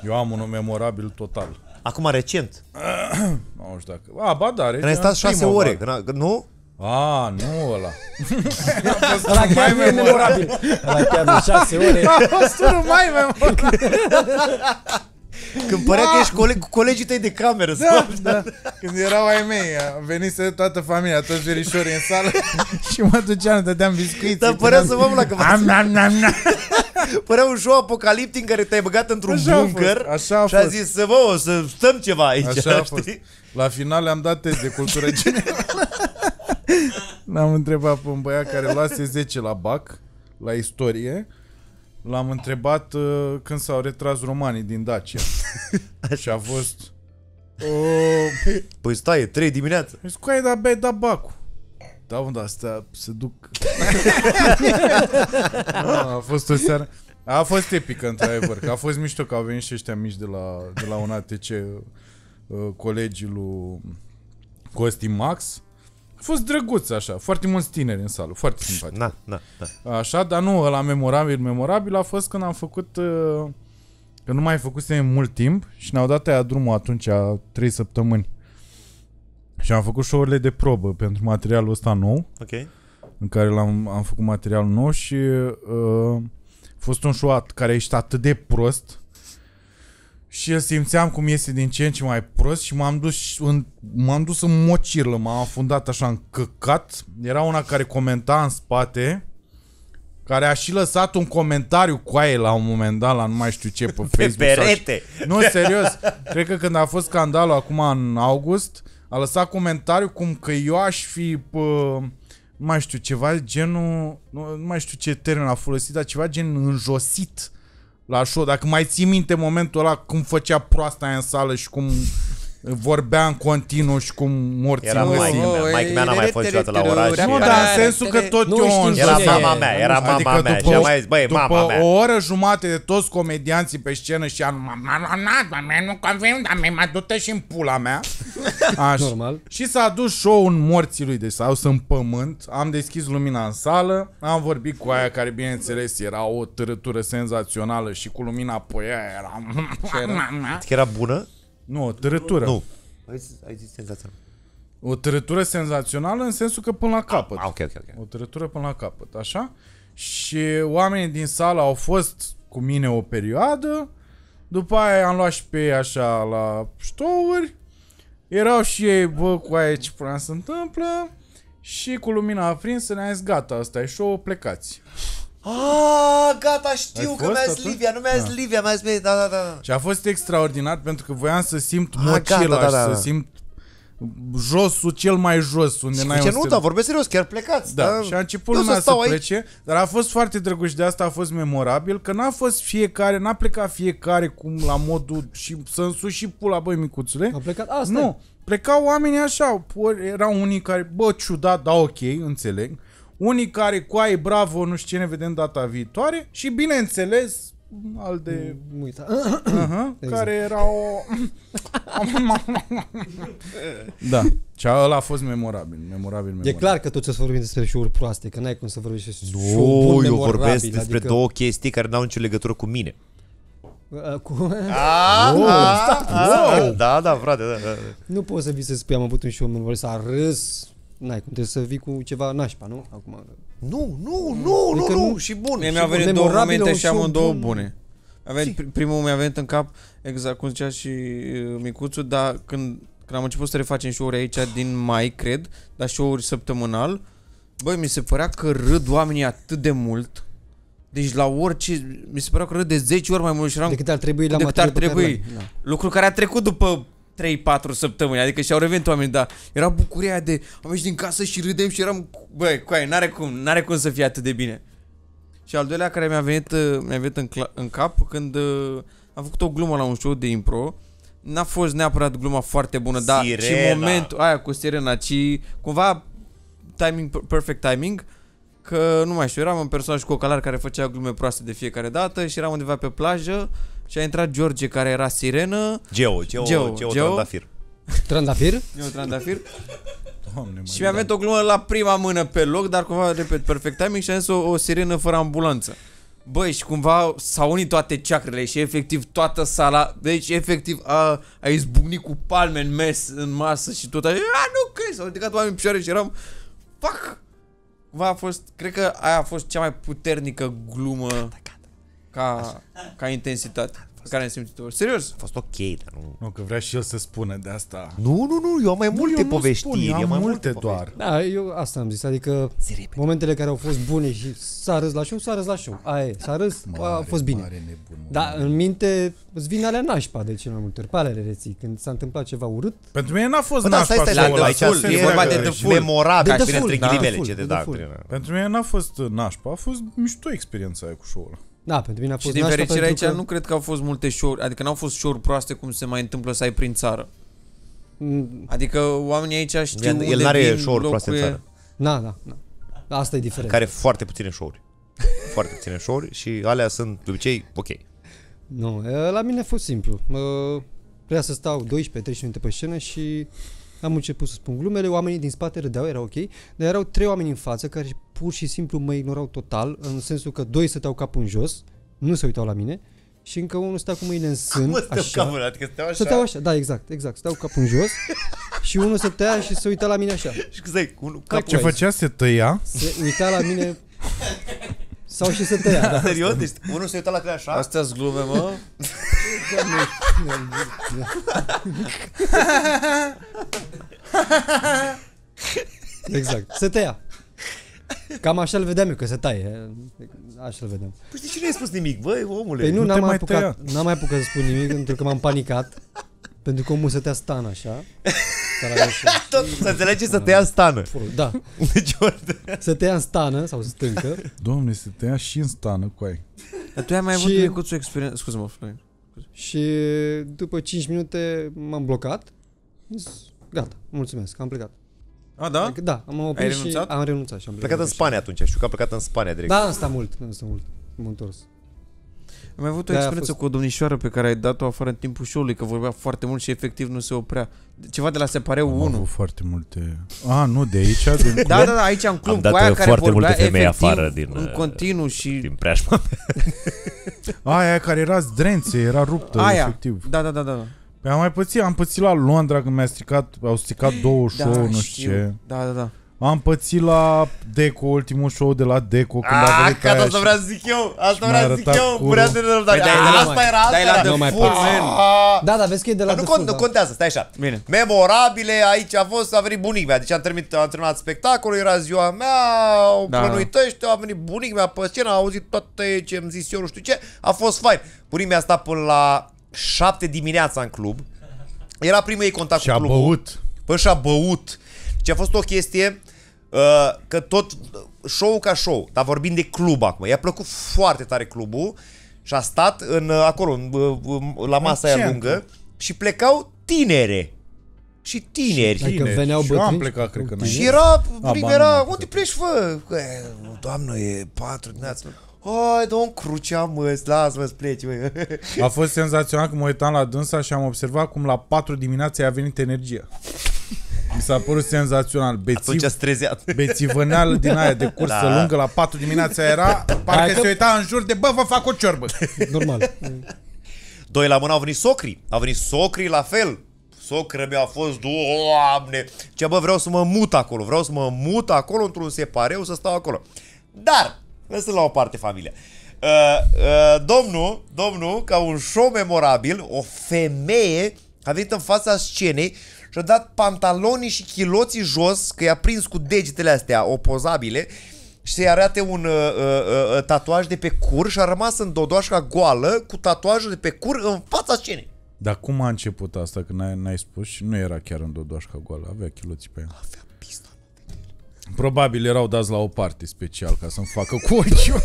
Eu am unul memorabil total. Acum recent. (clears throat) Nu știu dacă... A, ba da, Când ai stat 6 ore, când a- nu? A, nu ăla. (laughs) Ăla chiar nu e memorabil. Ăla chiar de șase ore. A fost unul mai memorabil. (laughs) Când părea că ești coleg, cu colegii tăi de cameră. Da, sau- da. Când erau ai mei, venise toată familia, toți verișorii în sală (laughs) și mă duceam, dădeam biscuiți. Dar părea să vă la că Am, am, am, am. (laughs) Părea un show apocaliptic în care te-ai băgat într-un Așa a fost, bunker așa a și a fost. zis să vă, o să stăm ceva aici, Așa a fost. știi? La final le-am dat test de cultură (laughs) generală. L-am întrebat pe un băiat care luase 10 la BAC, la istorie. L-am întrebat uh, când s-au retras romanii din Dacia. (laughs) și a fost... Uh, Păi stai, e 3 dimineața. Zic, cu aia, dar bei da bacul. Da, mă, dar astea se duc... (laughs) a fost o seară... A fost epică, într-adevăr, că a fost mișto că au venit și ăștia mici de la, de la un ATC, uh, colegii lui Costi Max. A fost drăguț așa, foarte mulți tineri în sală, foarte simpatic. Na, na, na. Așa, dar nu, ăla memorabil, memorabil a fost când am făcut... Uh, că nu mai făcusem mult timp și ne-au dat aia drumul atunci, a 3 săptămâni. Și am făcut show-urile de probă pentru materialul ăsta nou, Ok. în care l-am am făcut materialul nou și uh, a fost un show at- care a ieșit atât de prost și eu simțeam cum iese din ce în ce mai prost și m-am dus în, m-am dus în mocirlă, m-am afundat așa în căcat. Era una care comenta în spate, care a și lăsat un comentariu cu aia la un moment dat, la nu mai știu ce, pe (laughs) Facebook. sau- perete. Nu, serios. Cred că când a fost scandalul acum în august, a lăsat comentariu cum că eu aș fi, pă, nu mai știu, ceva genul, nu, nu mai știu ce termen a folosit, dar ceva gen înjosit la show. Dacă mai ții minte momentul ăla cum făcea proasta aia în sală și cum vorbea în continuu și cum morții Era mă maică simt. mea. Maică mea n-a mai fost niciodată la oraș. Nu, Era- dar în sensul că tot Nu eu știm în Era cine e. mama mea, era mama Adică mea. după Și o- am mai zis, băi, după mama mea. o oră jumate de toți comedianții pe scenă și anul doamne, nu convin, doamne, mă du-te și în pula mea. (laughs) Așa. Normal. Și s-a dus show în morții lui, deci s-a dus în pământ, am deschis lumina în sală, am vorbit cu aia care, bineînțeles, era o târătură senzațională și cu lumina pe ea era... Că era bună? Nu, o târătură. Nu. Ai zis, ai zis senzațional. O târătură senzațională în sensul că până la capăt. Ah, ok, ok, ok. O târătură până la capăt, așa? Și oamenii din sală au fost cu mine o perioadă, după aia am luat și pe ei așa la ștouri, erau și ei, bă, cu aia ce până se întâmplă, și cu lumina aprinsă ne-a zis, gata, asta e show, plecați. Ah, gata, știu Ai că fost mi-a zis atunci? Livia, nu mi-a zis Da. Livia, mi-a zis, da, da, da. Și a fost extraordinar pentru că voiam să simt Ah, mocila gata, da, și da, da. să simt josul cel mai jos, unde Și n-ai ce o nu, stel- dar vorbesc serios, chiar plecați. Da, și a început Eu să lumea să, stau aici. plece, dar a fost foarte drăguț de asta, a fost memorabil, că n-a fost fiecare, n-a plecat fiecare cum la modul și să însuși și pula, băi micuțule. Au plecat asta. Nu, plecau oamenii așa, ori erau unii care, bă, ciudat, da, ok, înțeleg. Unii care, coai, bravo, nu știu ce, ne vedem data viitoare și, bineînțeles, al de... Uita. Uh-huh, Exact. care era o... (laughs) da, și ăla a fost memorabil, memorabil, memorabil. E clar că toți o să vorbim despre show-uri proaste, că n-ai cum să vorbești despre Nu, show-uri bun, eu memorabil, vorbesc despre adică, două chestii care n-au nicio legătură cu mine. Uh, cu... Ah, (laughs) Wow, ah, stop, ah, wow. Da, da, frate, da, da. Nu poți să vii să spui am avut un show memorabil, s-a râs, n-ai cum, trebuie să vii cu ceva nașpa, nu? Acum, Nu, nu, nu, nu, Adică nu, nu- și bun. Mie și mi-au bun. venit două Memorabil, momente un și show amândouă bun. bune. A venit, pri- primul mi-a venit în cap, exact cum zicea și uh, Micuțu, dar când, când am început să refacem show-uri aici din mai, cred, dar show-uri săptămânal, băi, mi se părea că râd oamenii atât de mult. Deci la orice, mi se părea că râd de 10 ori mai mult și eram decât ar trebui la decât ar materialul pe care trebui. l-ai. Da. Lucru care a trecut după 3-4 săptămâni, adică și-au revenit oamenii, dar era bucuria aia de am ieșit din casă și râdem și eram, băi, coai, n-are cum, n-are cum să fie atât de bine. Și al doilea care mi-a venit, uh, mi-a venit în, cla- în cap când uh, am făcut o glumă la un show de impro. N-a fost neapărat gluma foarte bună, dar și Sirena. momentul aia cu sirena, ci cumva timing, perfect timing, că nu mai știu, eram un personaj cu ocalar care făcea glume proaste de fiecare dată și eram undeva pe plajă și a intrat George care era sirenă, Geo, Geo, Geo, Geo, Geo, Geo. Trandafir. Trandafir? eu trandafir, Doamne, și mi-a venit o glumă la prima mână pe loc, dar cumva, repet, perfect timing și am zis o, o sirenă fără ambulanță. Băi, și cumva s-au unit toate ceacrele și efectiv toată sala, deci efectiv a, a izbucnit cu palme în mes, în masă și tot așa, a, nu crezi, s-au ridicat oameni în picioare și eram, fuck! Cumva a fost, cred că aia a fost cea mai puternică glumă ca, ca intensitate. Care am simțit Serios? A fost ok, dar nu... Nu, că vrea și el să spună de asta. Nu, nu, nu, eu am mai multe eu nu poveștiri. spun, eu eu am mai multe povestiri. doar. Da, eu asta am zis, adică momentele care au fost bune și s-a râs la show, s-a râs la show. Aia e, s-a râs, a fost bine. Mare nebun. Da, în minte îți vin alea nașpa de cel mai multe ori, pe alea le reții. Când s-a întâmplat ceva urât, Pentru mine n-a fost Bă, da, nașpa stai, stai, show-ul stai, ăla, aici să se e înțeleagă vorba de greșit. The Full. Memorabil, De The bine, Full, între da, ghilimele, The ce Full, de The da. Full. Pentru mine n-a fost nașpa, a fost mișto experiența aia cu show-ul ăla. Da, pentru mine a Și fost din nașpa fericire aici pentru că... nu cred că au fost multe show adică n-au fost show proaste cum se mai întâmplă să ai prin țară. Mm, Adică oamenii aici știu El- unde el n-are vin, show-uri locul proaste în e- țară. Na, da, da. Asta e diferent. Care foarte puține show-uri. (laughs) Foarte puține show-uri și alea sunt de obicei ok. Nu, e, la mine a fost simplu. Mă, Trebuia să stau 12-13 minute pe scenă și am început să spun glumele, oamenii din spate râdeau, era ok, dar erau trei oameni în față care pur și simplu mă ignorau total, în sensul că doi stăteau capul în jos, nu se uitau la mine, și încă unul stătea cu mâinile în sân, Mă, stăteau așa. capul, adică stăteau așa? Stăteau așa, da, exact, exact, stăteau capul în jos (laughs) și unul stătea și se uita la mine așa. Și că stai, unul Ca Ce făcea? Se tăia? Se uita la mine (laughs) sau și se tăia, da. (laughs) Serios? Deci unul se uita la tine așa? Astea-s glume, mă. (laughs) Exact, se tăia. Cam așa-l vedeam eu, că se taie. Așa-l vedeam. Păi de ce nu ai spus nimic, băi, omule? Păi nu, Nu te n-am mai apucat, tăia. n-am mai apucat să spun nimic pentru că m-am panicat. Pentru că omul stătea stan așa. (laughs) Dar așa. Tot să înțelegi să te ia în stană. Da, Deci ori să tăia în stană sau stâncă. Domne, se tăia și în stană cu ai. Dar tu ai mai avut Și- micuțul experiență. Scuze-mă, Florin. Și după 5 minute m-am blocat. Zis, Gata, mulțumesc, am plecat. A, da? Da, am oprit Ai și renunțat? am renunțat și am plecat în și- Spania atunci, știu că a plecat în Spania direct. Da, am stat mult, am stat mult. M-am întors. Am mai avut o De-aia a experiență fost- cu o domnișoară pe care ai dat-o afară în timpul show-ului, că vorbea foarte mult și efectiv nu se oprea. Ceva de la Separeu Am 1. avut foarte multe... A, nu, de aici, din (laughs) club? Da, da, da, aici în club, Am dat cu aia care foarte vorbea multe femei efectiv afară din, în uh, continuu și... Din preajma mea. (laughs) Aia care era zdrențe, era ruptă, Aia, efectiv. da, da, da, da. Păi am mai pățit, am pățit la Londra când mi-a stricat, au stricat două show, da, nu știu ce. Da, da, da. Am pățit la Deco, ultimul show de la Deco, când a Ah, venit gata, aia asta și- vreau să zic eu. Asta și mi-a vreau să zic arătat eu. curul. Murea de nerăbdare. Păi da, Da, e la Asta mai- era, da, e asta la era. The mai Full, pot. man. Ah. Da, da, vezi că e de la Dar nu, The cont, Full, nu da. contează, stai așa. Bine. Memorabile, aici a fost, a venit bunic mea. Deci am terminat, am terminat spectacolul, era ziua mea, au Da. plănuit ăștia, a venit bunic mea pe scenă, a auzit toate ce îmi zis eu, nu știu ce. A fost fain. Bunic mi-a stat până la 7 dimineața în club. Era primul ei contact Și a cu clubul. băut. Păi și-a băut. Deci a fost o chestie uh, că tot show ca show, dar vorbim de club acum. I-a plăcut foarte tare clubul și a stat în, uh, acolo, în, uh, la masa aia centru. lungă și plecau tinere. Și tineri. Adică Tineri. veneau Și eu am bătrâni? plecat, cred că, Tineri? Și era, ba, prim nu, era, nu, unde cred. pleci, fă? E, doamnă, e patru dimineața. Hai, dă un crucea, mă, lasă-mă să pleci, mă. A fost senzațional când mă uitam la dânsa și am observat cum la 4 dimineața i-a venit energia. Mi s-a părut senzațional. Atunci Bețiv, a strezeat. (laughs) bețivăneală din aia de cursă Da. lungă la 4 dimineața era, parcă Hai că- se uita în jur de bă, vă fac o ciorbă. (laughs) Normal. Doi la mână au venit socrii. Au venit socrii la fel. Socră mi-a fost, doamne, ce bă, vreau să mă mut acolo, vreau să mă mut acolo într-un separeu să stau acolo. Dar, lăsând la o parte familia. Uh, uh, domnul, domnul, ca un show memorabil, o femeie a venit în fața scenei și a dat pantalonii și chiloții jos, că i-a prins cu degetele astea opozabile și să-i arate un uh, uh, uh, tatuaj de pe cur și a rămas în dodoașca goală cu tatuajul de pe cur în fața scenei. Dar cum a început asta, că n-ai, n-ai spus și nu era chiar în dodoașca goală, avea chiloții pe ea. Avea pista. Probabil erau dați la o parte special ca să-mi facă cu ochiul.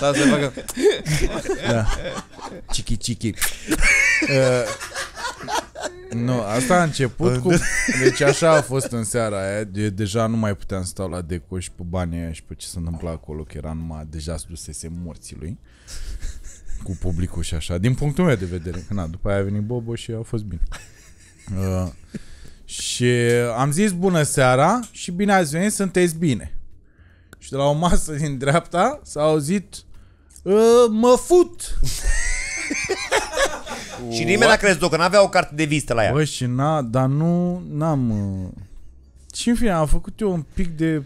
Da, să facă... da. Chichi, chichi. Uh, nu, asta a început (laughs) cu... Deci așa a fost în seara aia. De, deja nu mai puteam să stau la deco și pe banii aia și pe ce se întâmpla acolo, că era numai deja se dusese morții lui. Cu publicul și așa. Din punctul meu de vedere. Na, după aia a venit Bobo și a fost bine. Uh, și am zis bună seara și bine ați venit, sunteți bine. Și de la o masă din dreapta s-a auzit "Uh, Mă fut! (laughs) Și nimeni n-a crezut că n-avea o carte de vizită la ea. Bă, și n-a, dar nu, n-am... uh, Și în fine, am făcut eu un pic de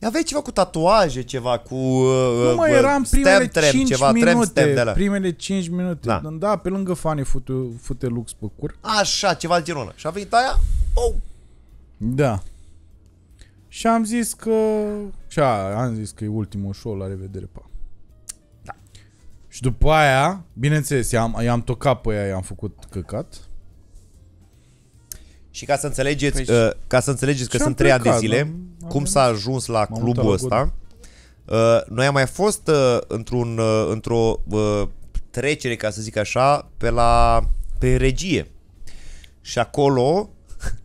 Aveai ceva cu tatuaje, ceva cu uh, Nu mai uh, eram primele stamp tramp, 5 ceva, tramp minute, stamp de alea. primele 5 minute. Da. Da. da, pe lângă fani fute, fute lux pe cur. Așa, ceva de genul ăla. Și a venit aia, oh, Da. Și am zis că... Și a, am zis că e ultimul show, la revedere, pa. Da. Și după aia, bineînțeles, i-am, i-am tocat pe ea, i-am făcut căcat. Și ca să înțelegeți, Păi uh, ca să înțelegeți că și am sunt trei ani de plecat, zile, am- cum am s-a ajuns la M-am clubul mutat la ăsta, uh, noi am mai fost uh, într-un, uh, într-o uh, trecere, ca să zic așa, pe la pe regie. Și acolo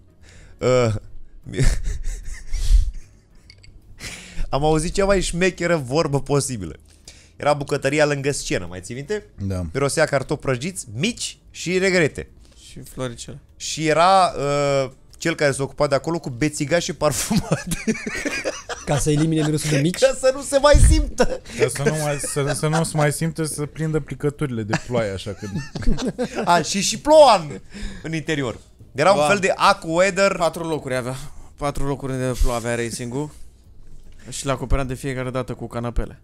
(laughs) uh, (laughs) am auzit cea mai șmecheră vorbă posibilă. Era bucătăria lângă scenă, mai ții minte? Da. Mirosea cartofi prăjiți, mici și regrete. Și floricele. Și era uh, cel care se ocupa de acolo cu bețigași și parfumat (laughs) Ca să elimine mirosul de mici. ca să nu se mai simtă. Ca să nu, mai, să, să nu se mai simtă să prindă plicăturile de ploaie, așa că... (laughs) A, și și ploua în, în interior. Era un Ba. fel de aqua-weather. Patru locuri avea. Patru locuri de plouă avea racing-ul. Și l-a acoperat de fiecare dată cu canapele.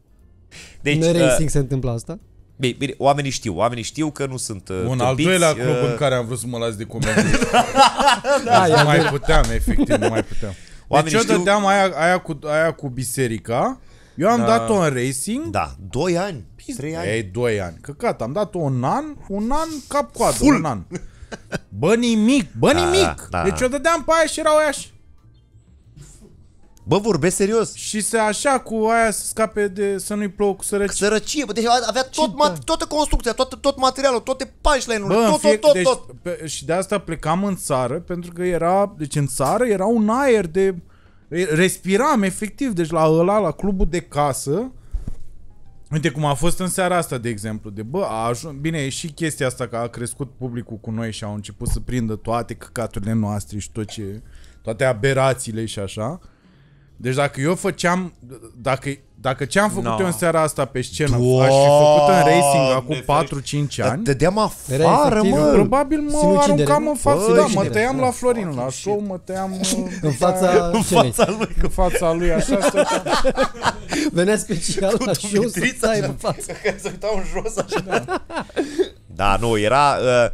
Deci, Deci, în uh, racing se întâmplă asta? bine, bine, oamenii știu, oamenii știu că nu sunt uh, Un al tâmpiți, doilea club uh, în care am vrut să mă las de comentarii. (laughs) Da, nu e mai adevărat. puteam, efectiv, nu mai puteam. Oamenii deci eu știu- dădeam aia, aia, cu, aia cu biserica, eu am Da. dat-o în racing, Da, 2 ani, 3 ani. Ei, 2 ani. Căcat, am dat un an, un an cap-coadă, Full. un an. Bă, nimic, bă, Da, nimic. da, da. Deci eu dădeam pe aia și erau aia și, Bă, vorbesc serios. și se așa cu aia să scape de, să nu-i plouă cu sărăcie. Sărăcie, bă, deci avea tot, ma- toată construcția, tot, tot materialul, toate punchline-urile, Bă, în tot, fie, tot, tot, deci, tot. Pe, și de asta plecam în țară, pentru că era, deci în țară era un aer de, respiram efectiv, deci la ăla, la clubul de casă, Uite cum a fost în seara asta, de exemplu, de bă, a ajuns, bine, e și chestia asta că a crescut publicul cu noi și au început să prindă toate căcaturile noastre și tot ce, toate aberațiile și așa. Deci dacă eu făceam, dacă, dacă ce am făcut No. eu în seara asta pe scenă aș fi făcut în racing acum 4-5 ani, Dădeam Era afară, efectiv mă. Probabil mă Sinucidere, aruncam nu? în față, Bă, da, mă sinucidere. tăiam Da. la Florin, la show, mă tăiam uh, În fața (laughs) În scenei. fața lui. în fața lui, așa stăteam. Venea special la show să Dumitrița, stai așa, în față. (laughs) Care se uitau în jos așa. Da, da nu, era... Uh,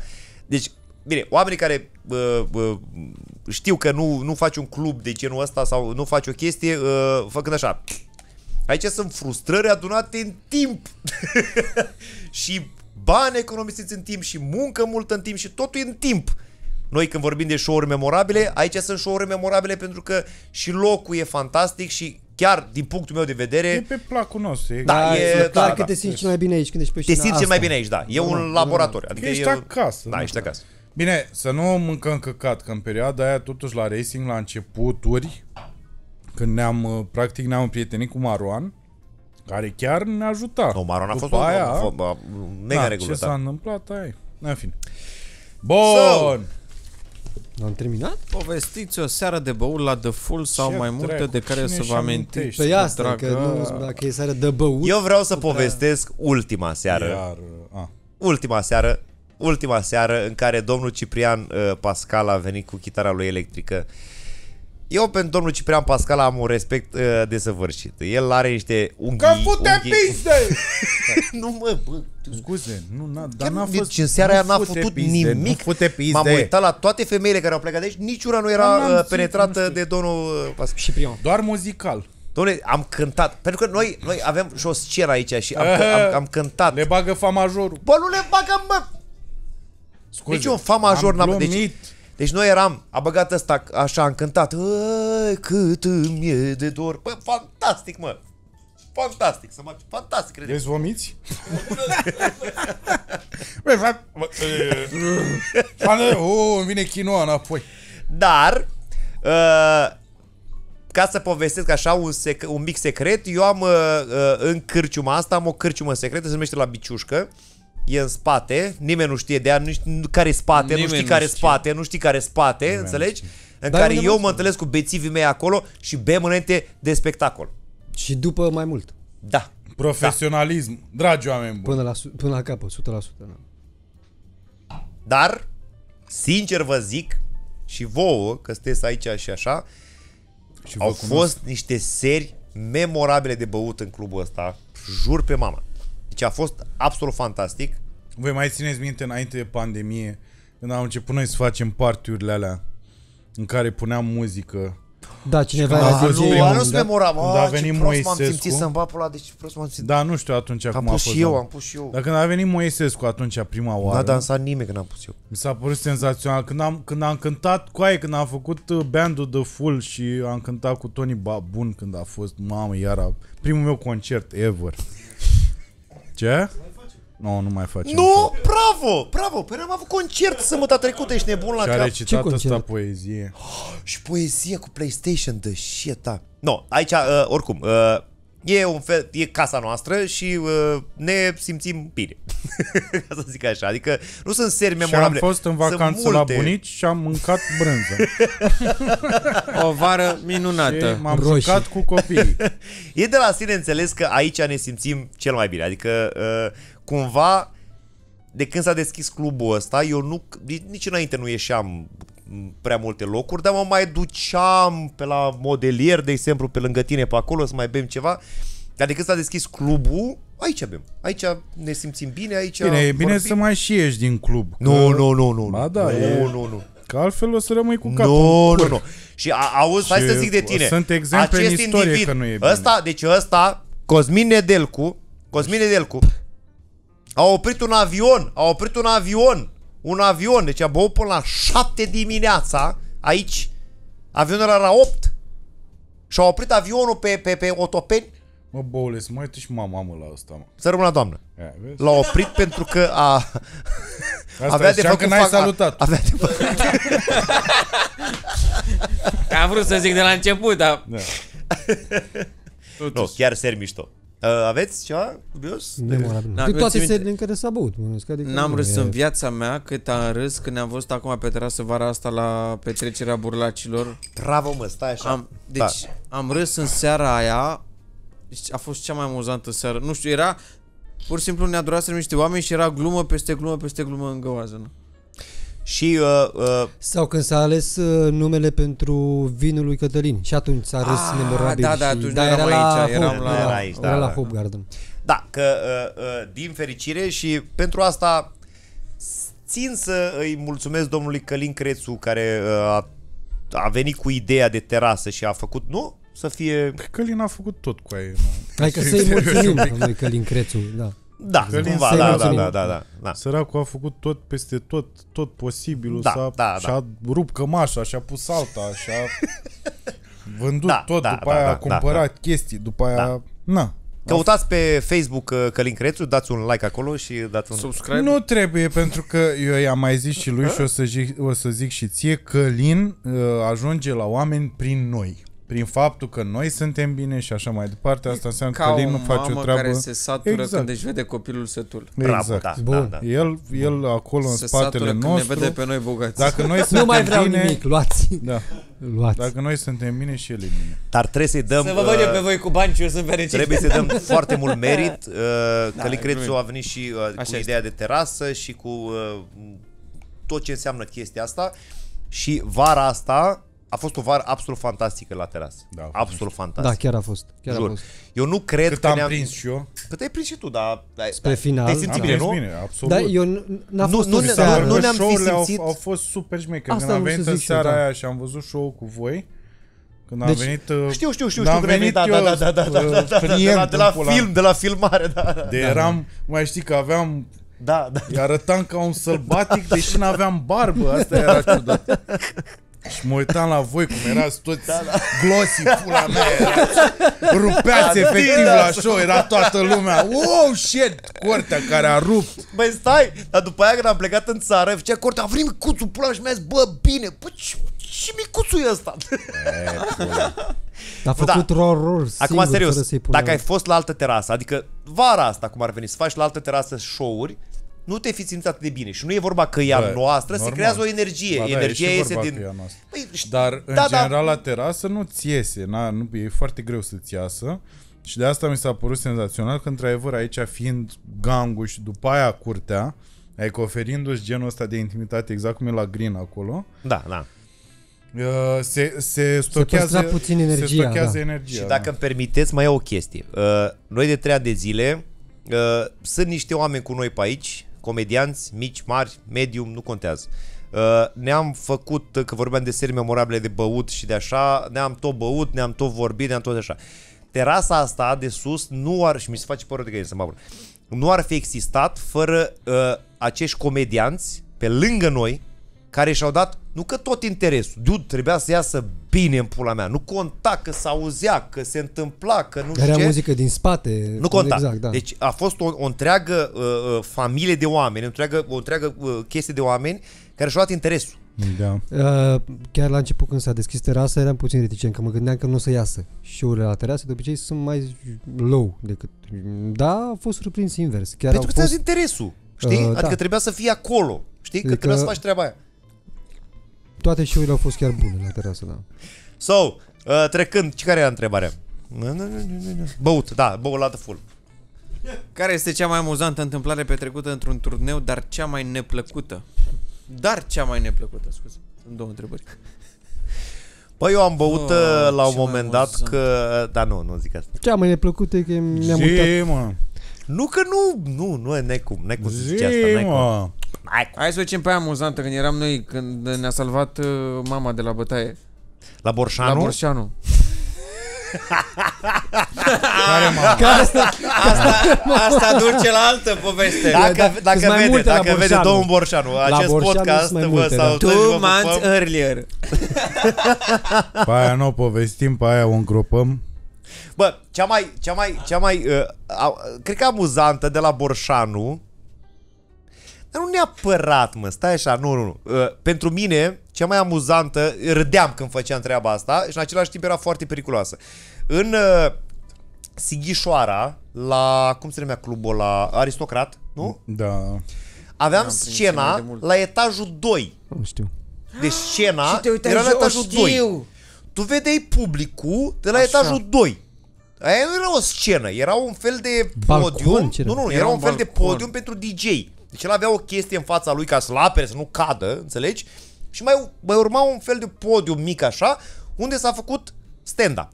deci, bine, oamenii care uh, uh, știu că nu, nu faci un club de genul ăsta sau nu faci o chestie uh, făcând așa. Aici sunt frustrări adunate în timp. (laughs) și bani economisiți în timp și muncă multă în timp și totul e în timp. Noi când vorbim de show-uri memorabile, aici sunt show-uri memorabile pentru că și locul e fantastic și chiar din punctul meu de vedere E pe placul nostru. E, Da, Da, e- e clar da, că da. te simți cel mai bine aici când ești pe te scenă. simți cel asta. mai bine aici, da. E un laborator. Adică Ești e, acasă, Da, nu? ești acasă. Bine, să nu mâncăm căcat, că în perioada aia, totuși la racing, la începuturi, când ne-am, uh, practic ne-am împrietenit cu Maroan, care chiar ne ajuta. Nu, Maron a După fost aia, o, o, o, mega da, regulă. ce s-a Da. întâmplat, aia e. În fine. Bun! So, Am terminat? Povestiți o seară de băut la The Full sau Ce mai multe dracu, de care cine să își vă amintiți. amintește? Păi cu asta, că dragă. nu, dacă e seara de băut. Eu vreau să putea- povestesc ultima seară. Iar, a. Ultima seară. Ultima seară în care domnul Ciprian uh, Pascal a venit cu chitara lui electrică. Eu pentru domnul Ciprian Pascal am un respect uh, desăvârșit. El are niște unghii... Că fute unghii... pizde! (laughs) nu mă, bă, Scuze, nu, n-a, dar Chiar n-a deci fost... în seara aia nu n-a fute făcut pizde, nimic. Nu fute pizde. M-am uitat la toate femeile care au plecat de aici, niciuna nu era Dar n-am uh, zis, penetrată nu știu. de domnul uh, Pascal. Și prima. Doar muzical. Dom'le, am cântat, pentru că noi, noi avem și o scenă aici și am, Eh, am, am cântat. Le bagă fa majorul. Bă, nu le bagă, mă! Scuze, Nici un fa major am n-am... Deci, glumit. deci noi eram, a băgat ăsta așa, am cântat. Ai, cât îmi e de dor. Bă, fantastic, mă! Fantastic, să mă... Fantastic, crede. Vreți vomiți? (laughs) Băi, fa... bă, e, Fană, o, îmi vine chinoa înapoi. Dar, uh, ca să povestesc așa un, sec- un mic secret, eu am uh, uh, în cârciuma asta, am o cârciumă secretă, se numește la Biciușcă. E în spate, nimeni nu știe de ea, nu știi care spate, Nimeni nu știi nu care știe. spate, nu știi care spate, înțelegi? În Dar care unde eu mă- mă întâlnesc cu bețivii mei acolo și bem înainte de spectacol. Și după mai mult. Da. Profesionalism. Dragi oameni buni. Până la, su- până la capăt, 100%. Da. Dar, sincer vă zic, și vouă, că sunteți aici și așa, Și vă au cunosc. fost niște seri memorabile de băut în clubul ăsta. Jur pe mama. Deci a fost absolut fantastic. Voi mai țineți minte înainte de pandemie, când am început noi să facem partiurile alea în care puneam muzică. Da, cineva Și era când a DJ fost la un primul- nu moment sunt dat. memorabil. Când a Ah, ce venit prost m-am Moisescu. simțit să-mi bapul ăla, deci prost m-am simțit. Da, nu știu atunci am cum a pus fost. și eu, da. am pus și eu. Dar când a venit Moisescu atunci prima oară, N-a dansat nimeni când am pus eu. mi s-a părut senzațional. Când am, când am cântat cu aia, când am făcut uh, bandul de full și am cântat cu Tony Babun când a fost, mamă, iar primul meu concert ever. Ce? Nu, nu mai facem. Nu, bravo, bravo. Păi am avut concert sâmbătă trecută, ești nebun la Și a cap. recitat ăsta concert? poezie. (gasps) Și poezie cu PlayStation, de shit, da. No, aici, uh, oricum, uh, e un fel, e casa noastră și uh, ne simțim bine. (laughs) Ca să zic așa, adică nu sunt seri Și am memorabile. fost în Sunt vacanță la multe. bunici și am mâncat brânză. (laughs) O vară și minunată. m-am Roșii. jucat cu copiii. (laughs) E de la sine înțeles că aici ne simțim cel mai bine. Adică, uh, cumva, de când s-a deschis clubul ăsta, eu nu, nici înainte nu ieșeam în prea multe locuri, dar mă mai duceam pe la modelier, de exemplu, pe lângă tine, pe acolo, să mai bem ceva. Dar de când s-a deschis clubul, aici bem. Aici ne simțim bine, aici Bine, e bine vorbim. să mai și ieși din club. Nu, că- nu, nu, nu. Ba da, nu, e- nu, nu. Că altfel o să rămâi cu capul Nu, în nu, cur. nu. Și a, auzi, hai Și să zic de tine. sunt exemple în Acest istorie individ, că nu e bine. Ăsta, deci ăsta, Cosmin Nedelcu, Cosmin Nedelcu, a oprit un avion, a oprit un avion, un avion, deci a băut până la 7 dimineața, aici, avionul era la 8 și a oprit avionul pe, pe, pe Otopeni, Mă, boule, să mai uite și mama mă la asta, mă. să rămână doamnă. Ia, vezi? L-a oprit pentru că a, Asta avea de ziceam făcut că n-ai fac- salutat. Avea de făcut Am vrut să zic de la început, dar... Da. (laughs) Nu, chiar ser mișto. Uh, aveți ceva dubios? Memorabil. Da, Că eu toate țin minte- serile în care s-a băut. bănuiesc, Adică N-am nu râs e- în viața mea cât am râs când ne-am văzut acum pe terasă vara asta la petrecerea burlacilor. Bravo, mă, stai așa. Am, deci da. am râs în seara aia. Deci a fost cea mai amuzantă seară. Nu știu, era pur și simplu ne aduraserăm niște oameni și era glumă peste glumă peste glumă în găoază. Nu? Și uh, uh, Sau când s-a ales uh, numele pentru vinul lui Cătălin. Și atunci s-a râs Ah, memorabil. da, da, și, atunci da, nu era eram la aici, eram Hope, la- era, Era aici, era da, la da. Hope Garden. Da, că uh, uh, din fericire și pentru asta țin să îi mulțumesc domnului Călin Crețu care uh, a, a venit cu ideea de terasă și a făcut, nu? Să fie... Călin a făcut tot cu aia. Nu. Hai că (laughs) să-i mulțumim lui Călin Crețu, da. Da, Călin cumva, să-i da, da, mulțumim. da, da, da, da. Săracul a făcut tot peste tot, tot posibilul. Da, s-a, da, da. și-a rupt cămașa, și-a pus alta, și-a (laughs) vândut Da, tot, da, după da, aia da, a cumpărat chestii, după aia... Da. Na. Căutați pe Facebook uh, Călin Crețu, dați un like acolo și dați un... Subscribe. Nu trebuie, pentru că eu i-am mai zis și lui și o să, zic, o să zic și ție, Călin uh, ajunge la oameni prin noi. Prin faptul că noi suntem bine și așa mai departe, asta înseamnă că Ca Călin o nu face mamă o treabă... care se satură Exact. când își vede copilul sătul. Bravo, exact. da, Bun. da, da. El, el acolo în Se spatele satură când nostru, ne vede pe noi bogați. dacă noi suntem Nu mai vreau bine, nimic, luați. Da. Luați. Dacă noi suntem bine și el e bine. Dar trebuie să-i dăm... Să vă văd eu pe uh, voi cu bani și eu sunt fericit. Trebuie să dăm (laughs) foarte mult merit. Uh, Călin Crețu glumim. a venit și uh, cu Așa ideea de terasă și cu uh, tot ce înseamnă chestia asta. Și vara asta a fost o vară absolut fantastică la terasă. Da, a fost absolut Da, fantastică. chiar a fost. Chiar a Jur. fost. Eu nu cred Cât că am ne-am... prins și eu, Cât ai prins și tu, dar... dar Spre dar- final. Te-ai simțit am bine, prins nu? bine, absolut. Da, eu n- n-a Nu- fost nu o ne- seară. nu ne-am fi show-urile simțit- Au, au fost super șmechere. Asta Când am am venit să în zic și eu, seara da. aia și am văzut show cu voi, când am Deci- venit... uh, Știu, știu, știu, când știu am când ai venit venit, da, eu, da, da, da, da, uh, da, da, de la, client de la în pula film, de la filmare, da, da. De eram, mai știi că aveam Da, da. îi arătam ca un sălbatic, deși n-aveam barbă, asta era (laughs) ciudat. Și mă uitam la voi cum erați toți da, da. glossy, pula mea, (laughs) erați, rupeați efectiv la show, era toată lumea, wow, shit, cortea care a rupt. Băi, stai, dar după aia când am plecat în țară, făcea corte, a venit micuțul, pula și mi-a zis, bă, bine, bă, ce, ce micuțul e ăsta? A făcut Da. rol, rol Acum, singur, serios, fără să-i pună- dacă ai fost la altă terasă, adică vara asta, cum ar veni, să faci la altă terasă show-uri, nu te fi simțit atât de bine. Și nu e vorba că e a Bă, noastră, se normal. creează o energie. Ba da, Energia e și iese vorba din... că e a noastră. Păi, ș- Dar, în Da, da. general, la terasă nu-ți iese, na, nu, e foarte greu să-ți iasă. Și de asta mi s-a părut senzațional că, într-adevăr, aici fiind gangul și după aia curtea, adică oferindu-și genul ăsta de intimitate exact cum e la Green acolo, Da, da. Uh, se, se stochează, păstra puțin se energia, stochează da. energia. Și dacă îmi permiteți, mai e o chestie. Uh, noi de trei ani de zile uh, sunt niște oameni cu noi pe aici, comedianți, mici, mari, medium, nu contează. Uh, ne-am făcut, că vorbeam de serii memorabile de băut și de așa, ne-am tot băut, ne-am tot vorbit, ne-am tot așa. Terasa asta de sus nu ar, și mi se face părul de găină să mă apăr, nu ar fi existat fără uh, acești comedianți pe lângă noi care și-au dat, nu că tot interesul, dude, trebuia să iasă bine în pula mea, nu conta că s-auzea, că se întâmpla, că nu știu Era ce. muzică din spate. Nu conta. Exact, da. Deci a fost o, o întreagă uh, uh, familie de oameni, o întreagă, o întreagă uh, chestie de oameni care și-au dat interesul. Da. Uh, chiar la început când s-a deschis terasa eram puțin reticent, că mă gândeam că nu o să iasă. Show-urile la terasă de obicei sunt mai low decât... Da, a fost surprins invers. Chiar Pentru că au ți-a fost... interesul, știi? Uh, Uh, adică da. trebuia să fii acolo, știi? Că Adică- trebuia să faci treaba aia. Toate show-urile au fost chiar bune la terasă, da. So, uh, trecând, ce care era întrebarea? Nu, nu, nu, nu, nu, nu. Băut, da, băut la full. Care este cea mai amuzantă întâmplare petrecută într-un turneu, dar cea mai neplăcută? Dar cea mai neplăcută, scuze. Sunt două întrebări. Păi eu am băut Oh, uh, la un ce mai moment dat amuzant. că... Da, nu, nu zic asta. Cea mai neplăcută e că mi-am Zi, uitat. mă. Nu că nu, nu, nu, n-ai cum, n-ai cum să zici Zi, asta, n-ai cum. mă. N-ai cum. Hai să o zicem pe aia amuzantă când eram noi, când ne-a salvat uh, mama de la bătaie. La Borșanu? La Borșanu. (laughs) Care mă? Asta, asta duce la altă poveste. Dacă, Da, dacă sunt mai vede, multe la dacă vede Borșanu. domnul Borșanu, acest Borșanu podcast sunt mai vă multe, da. salutăm și Two vă months pupăm. earlier. (laughs) Pe aia nu o povestim, pe aia o îngropăm. Bă, cea mai, cea mai, cea mai, uh, a, cred că amuzantă de la Borșanu, dar nu neapărat, mă, stai așa, nu, nu, nu. Uh, pentru mine, cea mai amuzantă, râdeam când făceam treaba asta și în același timp era foarte periculoasă. În uh, Sighișoara, la, cum se numea clubul, la Aristocrat, nu? Da. Aveam N-am prins scena mai de mult. la etajul 2. Nu știu. Deci scena Și te uitai era la jos, etajul 2. știu. Tu vedeai publicul de la Așa. etajul 2. Aia nu era o scenă, era un fel de Balcon, podium. ce nu, era? nu, Era era un un fel de balcon. podium pentru DJ. Deci el avea o chestie în fața lui ca să-l apere, să nu cadă, înțelegi? Și mai, mai urma un fel de podium mic așa, unde s-a făcut stand-up.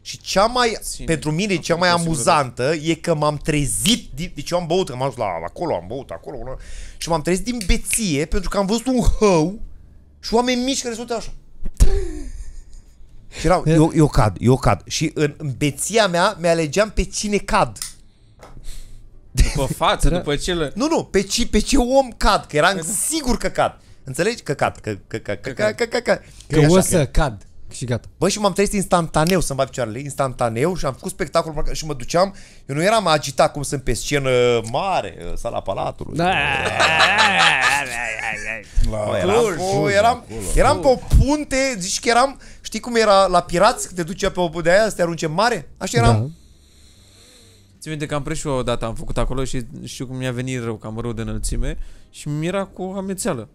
Și cea mai, Ține. pentru mine, Am cea mai făcut singur amuzantă e că m-am trezit, din, deci eu am băut, am ajuns la acolo, am băut acolo, una, și m-am trezit din beție pentru că am văzut un hău și oameni mici care stăteau așa. Și erau, eu, eu cad, eu cad. Și în, în beția mea mi-alegeam pe cine cad. După (laughs) față, după cele... Nu, nu, pe ce, pe ce om cad, că eram sigur că cad. Înțelegi? Că cad, că, că, că, că, că, că, că, că. Că o să cad. Și gata. Bă, și m-am trezit instantaneu să-mi bat picioarele, instantaneu și am făcut spectacolul și mă duceam, eu nu eram agitat cum sunt pe scenă mare, sala Palatului. Da. (laughs) La Eram, o, eram, eram pe o punte, zici că eram, știi cum era la pirați, că te ducea pe o de aia să te arunce în mare? Așa eram. Da. Ți minte că am prins și eu odată, am făcut acolo și știu cum mi-a venit rău, că am rău de înălțime și mi era cu o amețeală.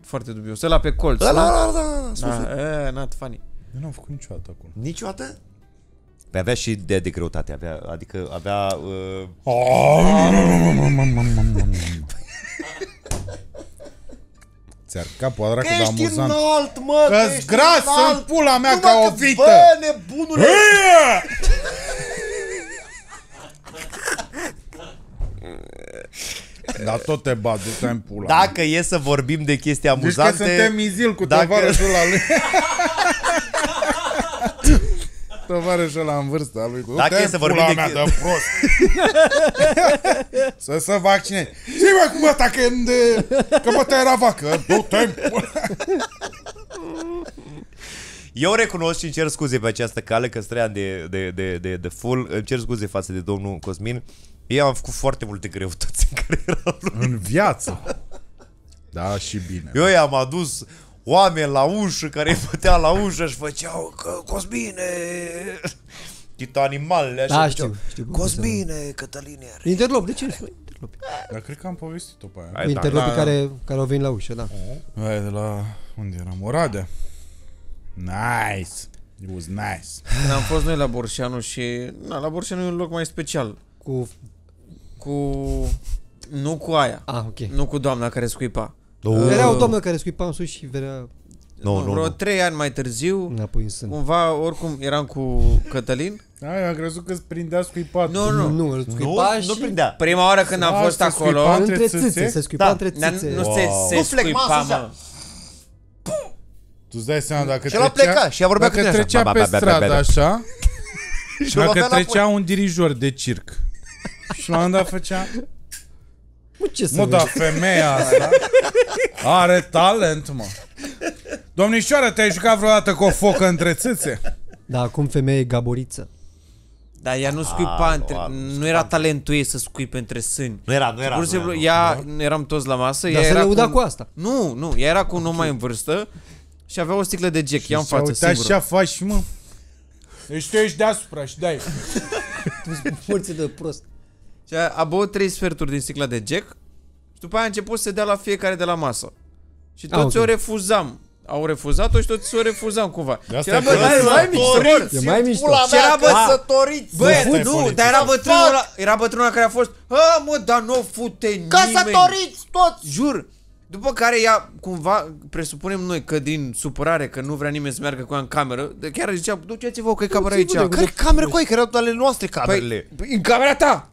Foarte dubios. Ăla pe colț, Da, nu? da, da, da, sus. Ah, e, not funny. Eu n-am făcut niciodată acolo. Niciodată? Păi avea și de, de greutate, avea, adică avea... Uh, Ți-ar capul dracu că de ești amuzant. înalt, mă! că Că-s ești gras înalt. în pula mea Numai ca o că, vită! Bă, nebunule! Dar tot te bat, du-te în pula. Dacă e să vorbim de chestii Deci că amuzante... suntem mizil cu Dacă- tovarășul ăla lui. (laughs) tovarășul ăla în vârstă lui. Du-te Dacă e în să pula vorbim de mea, chi- de prost. (laughs) să se vaccine. Zi mă cum ăsta când... Că bă, te era vacă. Du-te în pula. Eu recunosc și îmi cer scuze pe această cale că străiam de, de, de, de, de full. Îmi cer scuze față de domnul Cosmin. Eu am făcut foarte multe greutăți în carieră lui. În viață. Da, și bine. Eu i-am adus oameni la ușă care îi bătea la ușă și făceau că Cosmine... Tito animalele așa Da, făceau, știu, știu. Cosmine, Cătăline iar. Interlop, de ce nu spui interlop? Dar cred că am povestit-o pe aia. Hai, da, Interlopii la- care, care au venit la ușă, da. Aia de la... Unde eram? Oradea. Nice. It was nice. Când am fost noi la Borșanu și... Na, la Borșanu e un loc mai special. Cu... Cu... Nu cu aia. Ah, ok. Nu cu doamna care scuipa. Uh. Era o doamnă care scuipa în sus și venea... Nu, nu, vreo nu. 3 ani mai târziu, Înapoi în sân. cumva, oricum, eram cu Cătălin. Ai, am crezut că îți prindea scuipatul. Nu, nu. Nu, îl Nu, scuipa nu și... prindea. Prima oară când am A, fost se acolo... scuipa Între între țâțe, țâțe? se scuipa Da. între Dar țâțe. nu Wow. se, se Nu flegma, scuipa, zicea. mă. Tu îți dai seama dacă Și el a trecea, plecat și a vorbea cu dacă tine așa. trecea Ba, pe ba, ba, ba, stradă ba. așa, (laughs) Și l-a dacă luat trecea înapoi. un dirijor de circ și la un moment dat făcea Mă, ce să Mă, da, vezi? femeia asta are talent, mă. Domnișoară, te-ai jucat vreodată cu o focă între țâțe? Da, acum femeie e gaboriță. Dar ea nu scuipa Alo, între... alo, Nu era talentul ei să scuipe între sâni. Nu era, nu era. Pur și nu simplu, era, ea, eram toți la masă, Dar ea se era lăuda cu... cu asta. Nu, nu, ea era cu un om mai în vârstă și avea o sticlă de Jack, ea în Și s-a față, uitat singură. așa faci, mă. Deci tu ești deasupra și dai. (laughs) Forțe de prost. Și a, a băut trei sferturi din sticla de Jack și după aia a început să se dea la fiecare de la masă. Și Ah, toți ok. o refuzam. Au refuzat-o și toți o refuzam cumva. De asta Și era, e bă, că hai, ăsta- mai mișto, bă. E mai mișto. Pula Și era, mea, bă, căsătoriți. Bă, Asta e nu, politic. dar era The bătrânul, fuck? ăla, era bătrânul ăla care a fost A, mă, dar nu o fute nimeni Căsătoriți toți. Jur După care ea, cumva, presupunem noi că din supărare Că nu vrea nimeni să meargă cu ea în cameră de Chiar zicea, duceți-vă că e camera aici Duceți-vă, Păi, Care camere cu ai, că erau ale noastre camerele. în camera ta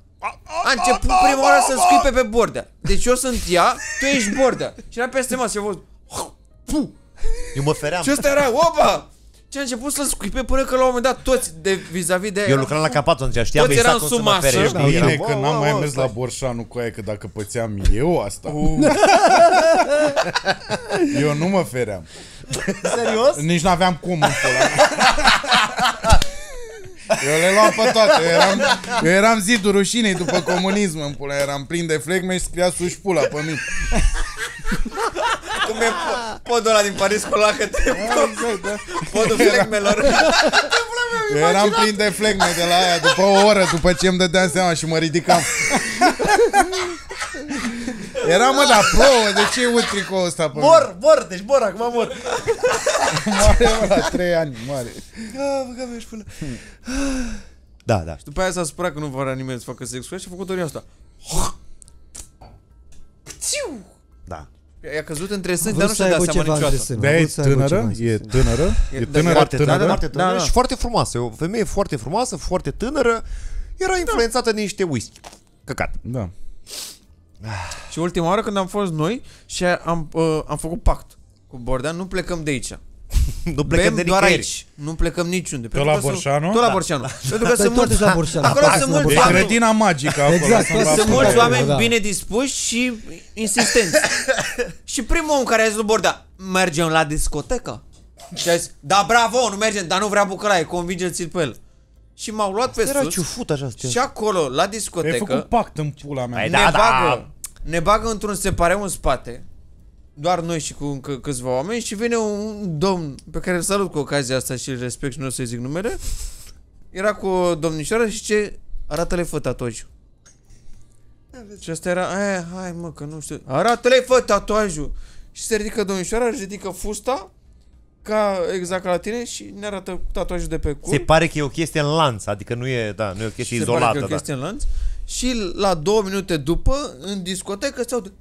a început prima oară să scuipe pe bordea Deci eu sunt ea, tu ești bordea Și era peste masă și a fost Puh! Eu mă feream. Și ăsta era, opa! Și a început să scuipe până că la un moment dat toți de vis-a-vis de ea Eu lucram la capatul atunci, știam Toți exact eram cum să sub mă masă. fere. Da, știi? Bine Eram, că wow, n-am wow, mai wow, mers la stai. Borșanu cu aia, că dacă pățeam eu asta, eu nu mă feream. Serios? Nici n-aveam cum în pula mea. (laughs) Eu le luam pe toate. Eu eram, eu eram zidul rușinei după comunism în pula. Eram plin de flegme și scria sus pula pe mine. Cum e po- podul ăla din Paris cu ăla către Exact, da. podul flegmelor (laughs) Eu eram plin de flegme de la aia după o oră, după ce îmi dădeam seama și mă ridicam. (laughs) Era mă, dar plouă, de ce e un tricou ăsta pe Mor, mor, deci mor, acum mor. mine? Moare mă, la 3 ani, moare. Ah, bă, că mi-aș pula. Da, da. După aia s-a supărat că nu vrea nimeni să facă sex cu ea și a făcut ori asta Țiu! Da. I-a căzut între sâni, Vrut dar nu să și-a dat aibă seama ceva între niciodată sâni. De e Vrut să aibă tânără? ceva între E sâni. tânără? E da, tânără, Foarte tânără, tânără? foarte tânără Da, da. și foarte frumoasă. E o femeie foarte frumoasă, foarte tânără. Era influențată de niște whisky. Căcat. Da. Și ultima oară când am fost noi și am, uh, am făcut pact cu Bordea, nu plecăm de aici (laughs) Nu plecăm Bem de doar nicăieri. aici, nu plecăm niciunde Tot pentru la că sunt- Borșanu? Tot la Da. Borșanu (laughs) Pentru că Păi sunt tot mulți la Borșanu. Acolo Acasă sunt la mulți E oameni grădina magică acolo. Exact, sunt toți la sunt Sunt fundal. mulți oameni da. bine dispuși și insistenți. (laughs) și primul om care a zis lui Bordea, mergem la discotecă? Și a zis, da, bravo, nu mergem, dar nu vrea bucălaie, convingeți-l pe el. Și m-au luat pe Era sus ciufut așa. și acolo, la Ai discotecă, făcut pact în pula mea. Ai ne, Da, da. bagă, ne bagă într-un separeu în spate, doar noi și cu încă câțiva oameni și vine un domn pe care îl salut cu ocazia asta și îl respect și nu o să-i zic numele. Era cu o domnișoară și ce arată-le fă tatuajul. Și asta era, aia, hai mă, că nu știu. Arată-le fă tatuajul. Și se ridică domnișoara, își ridică fusta, ca exact ca la tine și ne arată tatuajul de pe cur. Se pare că e o chestie în lanț, adică nu e, da, nu e o chestie Se pare izolată. că e o da. chestie în lanț. Și la două minute după, în discotecă, se audă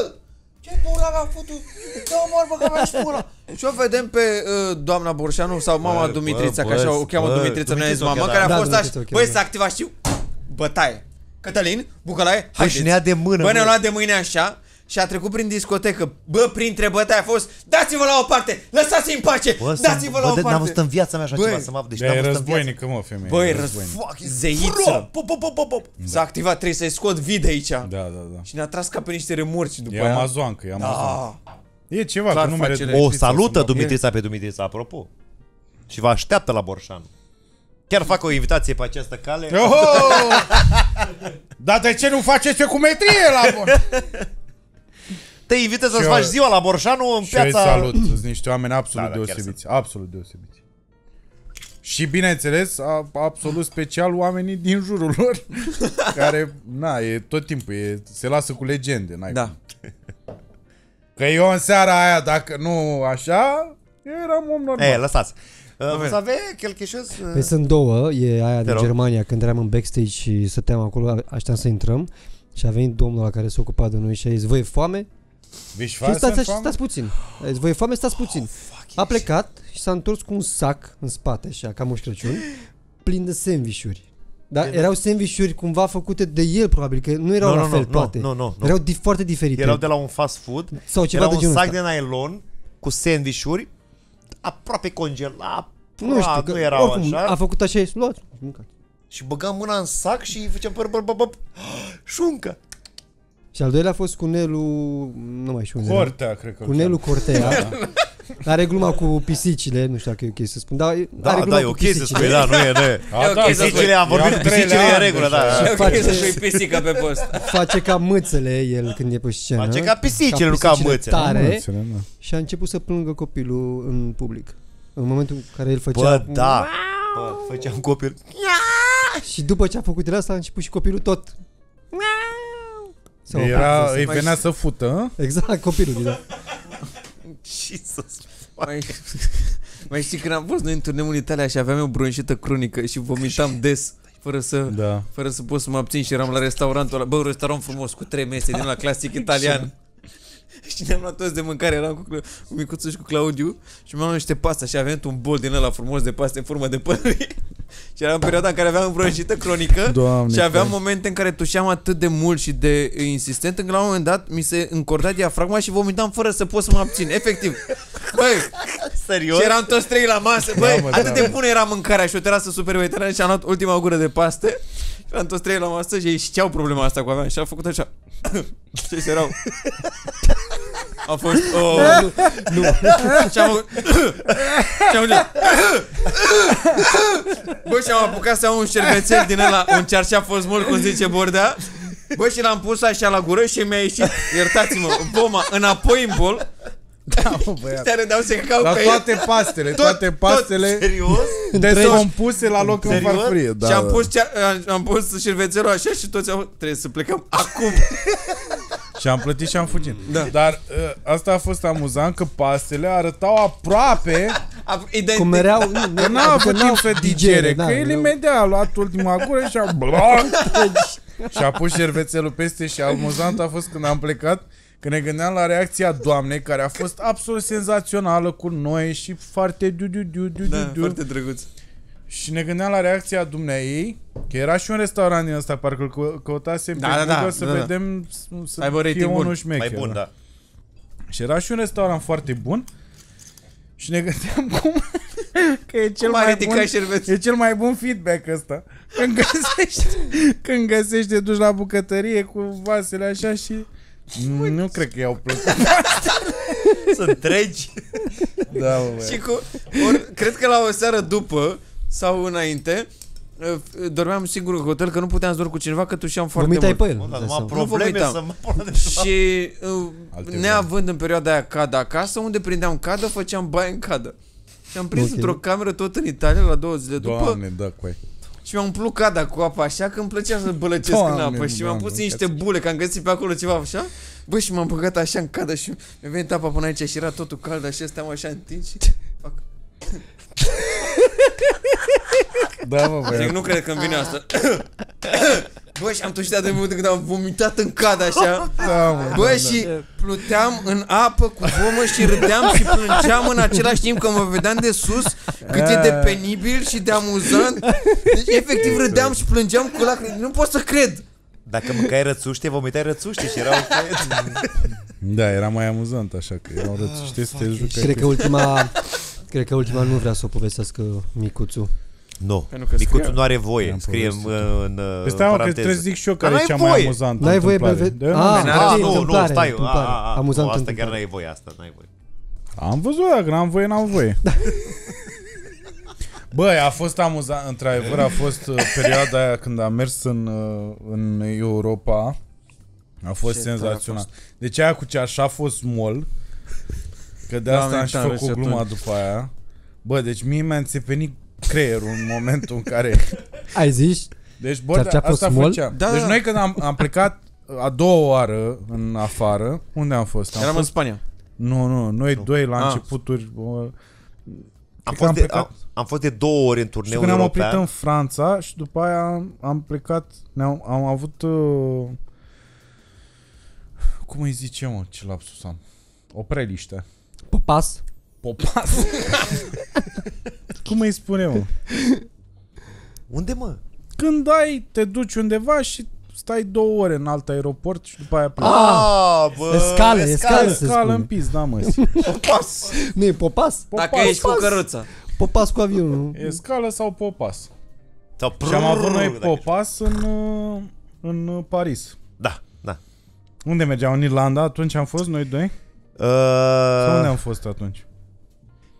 "Au! Ce pula mea a făcut? Dă mor, bă, că mi-aș pula. (laughs) Și o vedem pe uh, doamna Borșanu sau mama Bă, Dumitrița, bă, că așa bă, o cheamă bă, Dumitrița, nu a zis Dumitrița o mama, cheamă, care a da. fost Da, așa, Dumitrița o cheamă, băi, da. s-a activat, știu, bătaie. Cătălin, Bucălaie, Bă, și ne-a de mână. Bă, ne-a bă. luat de mâine așa și a trecut prin discotecă. Bă, printre bătaie a fost, dați-vă la o parte, lăsați-mi în pace, Bă, să- dați-vă la bă, o de- parte. N-am văzut în viața mea așa Băi, ceva să mă deci De n-am e văzut în viața. războinică, mă, femeie. Băi, e răz... războinică. Fuck, zeiță. Pop, pop, pop, pop, pop. S-a activat, trebuie să-i scot vid aici. Da, da, da. Și ne-a tras ca pe niște remorci după E aia. amazoncă, e amazoncă. Da. E ceva, Clar că nu mere face O Dumitrița salută să-mi dau- Dumitrița pe Dumitrița, apropo. Și vă așteaptă la Borșan. Chiar fac o invitație pe această cale. Oho! Dar de ce nu faceți ecumetrie la bun? (laughs) Te invită să-ți Și eu- faci ziua la Borșanu în Și eu îi piața... salut, sunt niște oameni absolut Da, da, chiar deosebiți, absolut deosebiți. Și bineînțeles, a, absolut special oamenii din jurul lor, (laughs) care, na, e tot timpul, e, se lasă cu legende, n-ai Da. cum. Că eu în seara aia, dacă nu așa, eu eram om normal. E, lăsați. Uh, Vă avea quelque chose? uh, Păi sunt două, e aia din rog. Germania, când eram în backstage și stăteam acolo, așteptam să intrăm și a venit domnul la care se ocupa de noi și a zis, voi e foame? Viși Și stați, așa, stați puțin. A zis, voi e foame, stați puțin. A plecat și s-a întors cu un sac în spate, așa, ca Moș Crăciun, plin de sandvișuri. Dar Bine. erau sandvișuri cumva făcute de el, probabil, că nu erau Nu, la nu, fel nu, toate. nu, nu, nu. Erau di- foarte diferite. Erau de la un fast food. Sau ceva Era de un genul sac ăsta. de nylon cu sandvișuri aproape congelat. Nu știu, nu că, erau oricum, așa. a făcut așa și luați, mâncați. Și băgam mâna în sac și făceam păr, păr, păr, păr, (gasps) șuncă. Și al doilea a fost cu Nelu, nu mai știu unde era. Cortea, cred că Cu îl Nelu cheamă. Cortea. (laughs) Are gluma cu pisicile, nu știu dacă e ok să spun, dar are Da, gluma da, e cu ok să pisicile. spui, da, nu e, nu e. A, (laughs) E da, ok da, să Pisicile, am E vorbit al cu pisicile treilea e în an regulă, deja. da. E ok Face- să spui pisica pe post. Face ca mâțele el când e pe scenă. Face ca pisicile, nu ca pisicile mâțele. Tare, Mâțele, da. și a început să plângă copilul în public. În momentul în care el făcea... Bă, da. Bă, făceam copil. Și după ce a făcut el asta, a început și copilul tot. Sau- Era, să îi mai- venea să fută, hă? Exact, copilul, da. Jesus. Mai, (laughs) mai știi când am fost noi în turneul în Italia și aveam o bronșită cronică și vomitam des fără să, Da. fără să pot să mă abțin și eram la restaurantul ăla. Bă, un restaurant frumos cu trei mese din la clasic italian. (laughs) și ne-am luat toți de mâncare, eram cu, Cla- cu micuțul și cu Claudiu și mi-am luat niște pasta și aveam un bol din ăla frumos de paste în formă de pălărie. (laughs) și era în perioada în care aveam bronșită cronică Doamne, și aveam Doamne. momente în care tușeam atât de mult și de insistent încât la un moment dat mi se încorda diafragma și vomitam fără să pot să mă abțin. Efectiv. (laughs) Băi, Serios? și eram toți trei la masă. Băi, mă, atât da. de bună era mâncarea și o terasă super veterană și am luat ultima gură de paste. Și eram toți trei la masă și ei știau problema asta cu aveam și a făcut așa. (coughs) și se erau. A fost... Oh, nu, nu. Și am făcut... (coughs) și am făcut... (coughs) Bă, și am apucat să iau un șervețel din ăla, un cearșaf fost mult, cum zice Bordea. Bă, și l-am pus așa la gură și mi-a ieșit, iertați-mă, voma înapoi în bol. Da, mă, băiat. Ăștia râdeau se căcau La pe el. toate pastele, toate pastele Serios? (laughs) descompuse la loc în Serios? farfurie. Da, și am da. pus, cea, am, am pus șervețelul așa și toți au trebuie să plecăm (laughs) acum. Și am plătit și am fugit. Da. Dar uh, asta a fost amuzant că pastele arătau aproape A, identic. Cum erau... Nu, că n-a avut timp să digere, da, că el nu. imediat a luat ultima gură și a... (laughs) și a pus șervețelul peste și amuzant a fost când am plecat când ne gândeam la reacția doamnei care a fost absolut senzațională cu noi și foarte du du du du Da, du du foarte drăguț. și ne gândeam la reacția dumneei, că era și un restaurant din ăsta, parcă îlcă- căutasem Da, pe da, da, Google să da, da. vedem să, să Aibă fie rating bun. unul șmecher. Mai bun, da. Și era și un restaurant foarte bun și ne gândeam (laughs) cum că e cel Cum a mai ridicat bun, șervețul? e cel mai bun feedback ăsta. Când găsești, (laughs) când găsești, te duci la bucătărie cu vasele așa și nu cred că i-au plăcut. (laughs) Să întregi. Da, bă, băiat. Și cu, or, cred că la o seară după sau înainte, uh, dormeam singur în hotel că nu puteam să dorm cu cineva că tușeam foarte Vomitai mult. pe el. Bă, dar îți dai numai seama. probleme vomitam. să mă pună de Și uh, Alte neavând în perioada aia cadă acasă, unde prindeam cadă, făceam baie în cadă. Și am prins Ok. într-o cameră tot în Italia la două zile după Doamne, da, cu și mi-am umplut cada cu apă așa că îmi plăcea să bălăcesc în Doamne, apă și mi-am Doamne, pus niște bule, că am găsit pe acolo ceva așa. Bă, și m-am băgat așa în cadă și mi-a venit apa până aici și era totul cald așa, steam așa întins și (laughs) fac. (laughs) Da, mă, Zic, băiat. nu cred că îmi vine asta. (coughs) Bă, și am tușit de mult când am vomitat în cad așa. (laughs) Da, mă, Bă, și pluteam în apă cu vomă și râdeam și plângeam în același timp că mă vedeam de sus cât e de penibil și de amuzant. Deci efectiv râdeam și plângeam cu lacrimi. Nu pot să cred. Dacă mâncai rățuște, vomitai rățuște și erau... Da, era mai amuzant așa că erau rățuște să te jucai. Cred că ultima... Cred că ultima nu vrea să o povestească micuțul. Nu, Pentru că micuțul scrie- nu are voie. I-am Scrie în, povestit. în, în Păi stai mă, că paranteză. trebuie să zic și eu Dar care e n-ai cea mai voie. amuzantă N-ai voie întâmplare. pe- Da, Ah, nu, n-are- Ah, Ce nu, nu, întâmplare, stai. întâmplare. A, a, a, Amuzant nu, asta întâmplare. chiar n-ai voie, asta n-ai voie. Am văzut, dacă n-am voie, n-am voie. (laughs) Băi, a fost amuzant, într-adevăr, a fost uh, perioada aia când am mers în, uh, în Europa. A fost Ce tare a senzațional. Deci aia cu ceașaful small, că de asta Doamne, am și tare, făcut și gluma atunci. după aia. Bă, deci mie mi-a înțepenit creierul în momentul în care... (laughs) Ai zis? Deci, bă, Cearceaful asta small? făceam. Da, deci da. noi când am, am plecat a doua oară în afară, unde am fost? Am Eram în fost Spania. nu, nu, noi doi la Ah. începuturi. bă, Am Cred că am fost, de, plecat- am, am fost de două ori în Și turneu când am oprit european. în Franța și după aia am, am plecat, ne-am, am avut, uh, cum îi zice mă, ce lapsus am? O preliște. Pe pas? Popas. (laughs) Cum îi spune, mă? Unde, mă? Când ai, te duci undeva și stai două ore în alt aeroport și după aia pleci. Ah, bă, Escală, escală se Scală spune. în pis, da, mă. (laughs) Popas. Nu e popas? Dacă ești cu căruța. Popas cu avionul. E scală sau popas. Sau Și am avut noi dacă- popas în, uh, în uh, Paris. Da, da. Unde mergeam? În Irlanda? Atunci am fost noi doi? Uh, Sau unde am fost atunci?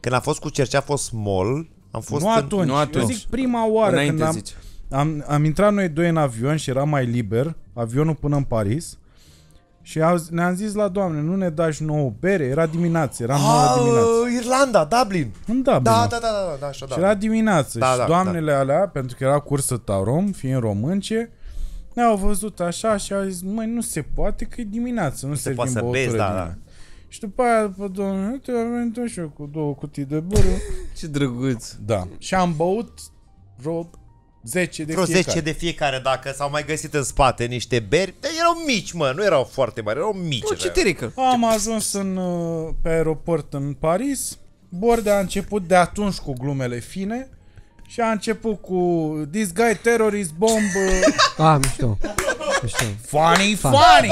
Când a fost cu Cercea, a fost small. Am fost nu în... atunci. nu Eu atunci. zic prima oară Înainte, când am, zici. am, am intrat noi doi în avion și era mai liber, avionul până în Paris. Și au, ne-am zis la doamne, nu ne dași nouă bere? Era dimineață, era nouă Ah, dimineață. Irlanda, Dublin. În Dublin. Da, da, da, da, da, așa, da. Și era dimineață Da, și da, doamnele alea, pentru că era cursă tarom, fiind românce, ne-au văzut așa și au zis, măi, nu se poate că e dimineață, nu, se servim poate să băutură bezi, da, dimineața." da. Și după aia, după domnule, uite, am venit și eu cu două cutii de bără. (laughs) Ce drăguț. da. Și am băut vreo 10 de Vreo fiecare. 10 de fiecare, dacă s-au mai găsit în spate niște beri. Dar erau mici, mă, nu erau foarte mari, erau mici. O citerică. Am ajuns în, uh, pe aeroport în Paris. Bordea a început de atunci cu glumele fine și a început cu This guy terrorist bomb uh, (laughs) Ah, mișto. Mișto. Funny, funny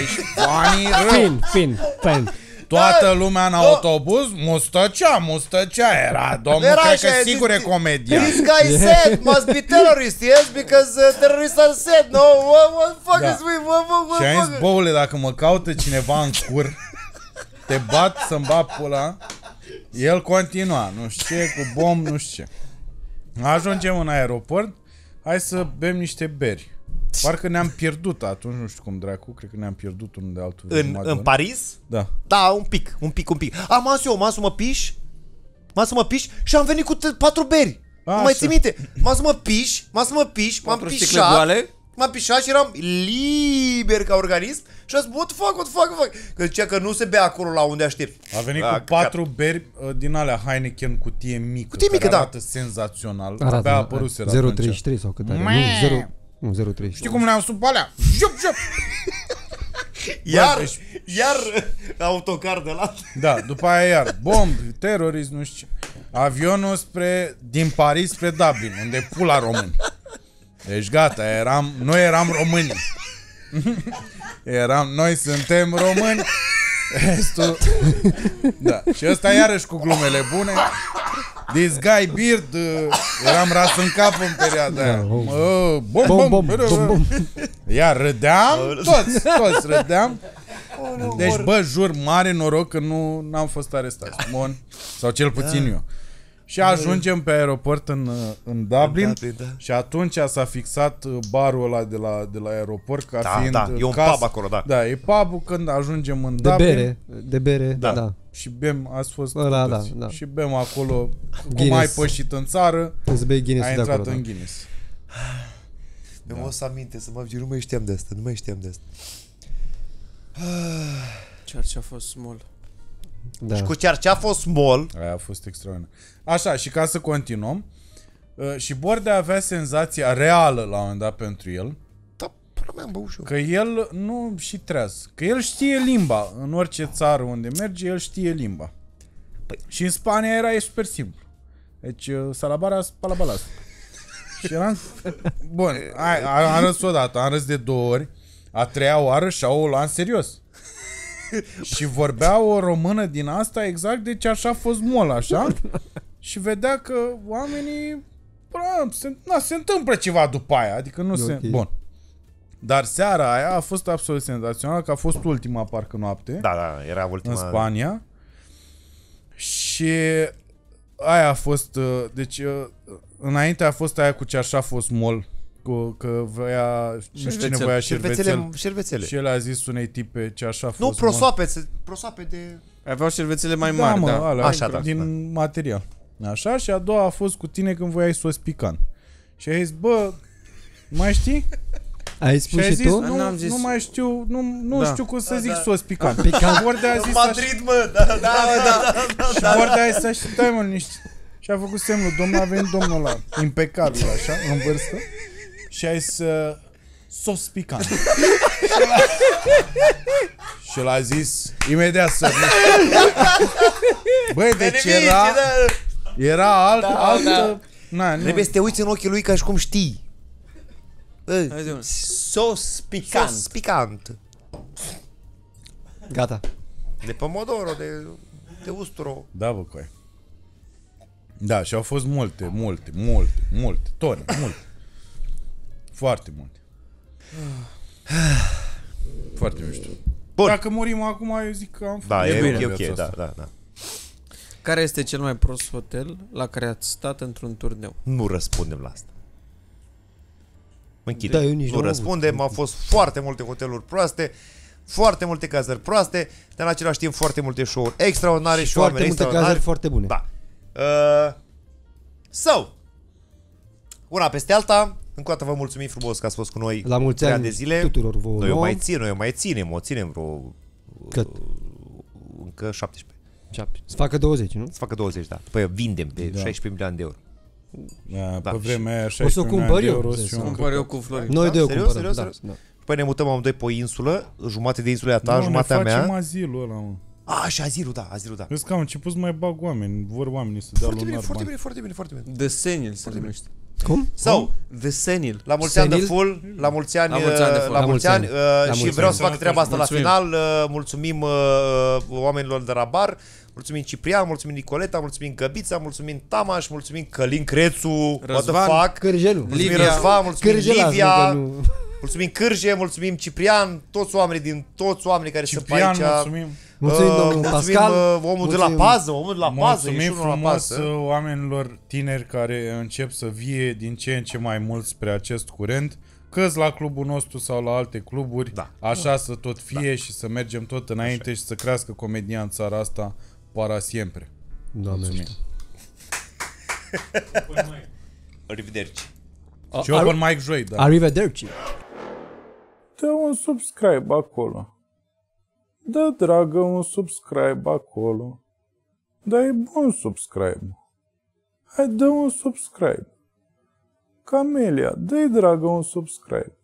Ești funny rău Fin, fin, fin. Toată lumea în autobuz Mustăcea, mustăcea era. Domnul, Era cred așa, că a sigur e zis- comedian. This guy (laughs) said must be terrorist, yes? Because uh, terrorists are said, no? What, what the fuck Da. is we, what, what, what, Și am what, zis, boule, dacă mă caută cineva în cur Te bat să-mi bat pula. El continua, nu știu ce, cu bomb, nu știu ce. Ajungem în aeroport Hai să bem niște beri Parcă ne-am pierdut atunci, nu știu cum dracu Cred că ne-am pierdut unul de altul În, în Paris? Da Da, un pic, un pic, un pic. Am mas eu, mas mă piș, mas mă piș și am venit cu t- patru beri. Nu mai Așa. ții minte? M-am să mă piș, m-am să mă piș, m-am Patru sticle pișat. goale? M-am pișat și eram liber ca organism și am zis, what the fuck, what the fuck, what the fuck? Că zicea că nu se bea acolo la unde aștept. A venit Da, cu patru beri uh, din alea Heineken cutie mică Cutie mică, care da. arată senzațional Arată, Abia da. apăruseră atunci. 033 sau cât are? Nu, Meh. 0, nu, 033. Știi cum le-am sub alea? Jup, jup. (laughs) Iar, deci- iar autocar de la... Da, după aia iar Bomb, terorism, nu știu ce Avionul spre, din Paris spre Dublin Unde pula români Deci gata, eram, noi eram români (laughs) Eram, noi suntem români Restul (laughs) Da, și ăsta iarăși cu glumele bune This guy beard uh, Eram ras în cap în perioada aia Mă, bom, Bom, bom, bom, bom, bom. Iar râdeam, toți, toți râdeam deci, bă, jur, mare noroc că nu am fost arestați. Bun. Sau cel puțin eu. Și ajungem pe aeroport în, în Dublin, Dublin, da. și atunci s-a fixat uh, barul ăla de la, de la aeroport ca Da, fiind da, uh, e un casă. pub acolo, da. Da, e pubul când ajungem în De Dublin. bere, de bere, da. da. Și bem, ați fost Ăla, cu da, toți. da. Și bem acolo, cum Guinness. ai pășit în țară, Trebuie să bei Guinness ai de intrat acolo, în da. Guinness. (sighs) Mi-am da. să aminte, să mă nu mai știam de asta, nu mai știam de asta. (sighs) Ceea ce a fost small. Da. Și cu Cercea a fost small. Aia a fost extraordinar. Așa, și ca să continuăm, uh, și Bordea avea senzația reală la un moment dat pentru el, Da, până mi-am băut și eu. că el nu și treaz, că el știe limba. În orice țară unde merge, el știe limba. Păi. Și în Spania era e super simplu. Deci, uh, salabara, palabalas. (laughs) și eram... Bun, ai, a- am râs odată, am râs de două ori, a treia oară și au luat în serios. (laughs) și vorbea o română din asta exact deci așa a fost mol, așa. (laughs) și vedea că oamenii bă, se, na, se întâmplă ceva după aia, adică nu se... ok. Bun. Dar seara aia a fost absolut senzațional, că a fost ultima parcă noapte Da, da, era ultima... în Spania. Și aia a fost, uh, deci uh, înainte a fost aia cu ce așa a fost mol, cu, că voia, nu știu cine Șervețel. voia Șervețele, șervețel. șervețele. Și el a zis unei tipe ce așa a fost Nu, mol. prosoape, se- prosoape de... Aveau șervețele mai Da, mari, mă, da. alea, Așa, da, din material. Așa, și a doua a fost cu tine când voiai sos picant. Și ai zis, bă, mai știi? (laughs) Ai Și spus ai și zis, tu? nu, N-am zis. nu mai știu, nu, nu Da. știu cum să zic sos picant. (laughs) Picant. Și Bordea a zis așa, Madrid, mă, da, da, da, da, da, Și Bordea a zis, stai mă, niște... Și a făcut semnul, domnul a venit domnul ăla, impecabil așa, în vârstă, și a zis, uh, sos picant. și, ăla, Și el a zis, imediat să... Băi, deci Beneficii, era, da. era alt, Da, altă... da. Na, nu. Trebuie să te uiți în ochii lui ca și cum știi. Bă, Hai zi, mă. sos picant. Sos picant. Gata. De pomodoro, de, de usturo. Da, bă, coi. Da, și au fost multe, multe, multe, multe, tone, multe. Foarte multe. (sighs) Foarte mișto. Bun. Dacă murim acum, eu zic că am Da, făcut e, bine e viața ok, da, asta. da, da. Care este cel mai prost hotel la care ați stat într-un turneu? Nu răspundem la asta. Mă închid. Da, eu nici nu n-am răspundem, au fost foarte multe hoteluri proaste, foarte multe cazări proaste, dar în același timp foarte multe show-uri extraordinare și, Și oameni foarte multe extraordinari. cazări foarte bune. Da. Uh, so, una peste alta, încă o dată vă mulțumim frumos că ați fost cu noi La mulți trei ani de zile. tuturor vouă Noi o nouă. mai țin, noi o mai ținem, o ținem vreo Cât? încă 17. Să facă 20, nu? Să facă 20, da. Păi vindem pe Da. 16 milioane de euro. Da, Da, pe vremea aia, O să 16 o milioane cumpăr de eu, euro să și un Cumpăr eu cu Florin. Noi de eu Serios, cumpărăm. serios, da, serios? da. Păi ne mutăm amândoi pe o insulă, jumate de insula ta, Nu, ne jumatea facem mea. azilul ăla, mă. A, și azilul, da, azilul, da. Vezi că am început să mai bag oameni, vor oamenii să dea Foarte bine, lunar foarte bani. bine, foarte bine, foarte bine. The Senil se numește. Cum? Sau, The Senil. la mulți ani de Senil? full, la mulți ani, La mulți ani de full. la La mulți mulți ani, ani. uh, La și mulți vreau ani. să fac treaba asta la Mulțumim. final. uh, Mulțumim uh, oamenilor de la bar, mulțumim Ciprian, mulțumim Nicoleta, mulțumim Găbița, mulțumim Tamaș, mulțumim Călin Crețu, what the Răzvan, fuck, Cârjelul. mulțumim Livia. Răzvan, mulțumim Cârjela, Livia, nu, nu. mulțumim Cârje, mulțumim Ciprian, toți oamenii din toți oamenii care sunt pe Ciprian, aici. mulțumim. Mulțumim, Uh, domnul mulțumim, Pascal. uh, omul de la Mulțumim. pază, omul de la pază, e și Mulțumim unul la frumos pază. uh, oamenilor tineri care încep să vie din ce în ce mai mult spre acest curent, că la clubul nostru sau la alte cluburi, Da. așa să tot fie și să mergem tot înainte și să crească comedia în țara asta para siempre. Doamne Mulțumim. (laughs) Arrivederci. Și open mic joi, da. Arrivederci. Dă un subscribe acolo. Dă, dragă, un subscribe acolo. Da, e bun subscribe. Hai, dă un subscribe. Camelia, dă dragă, un subscribe.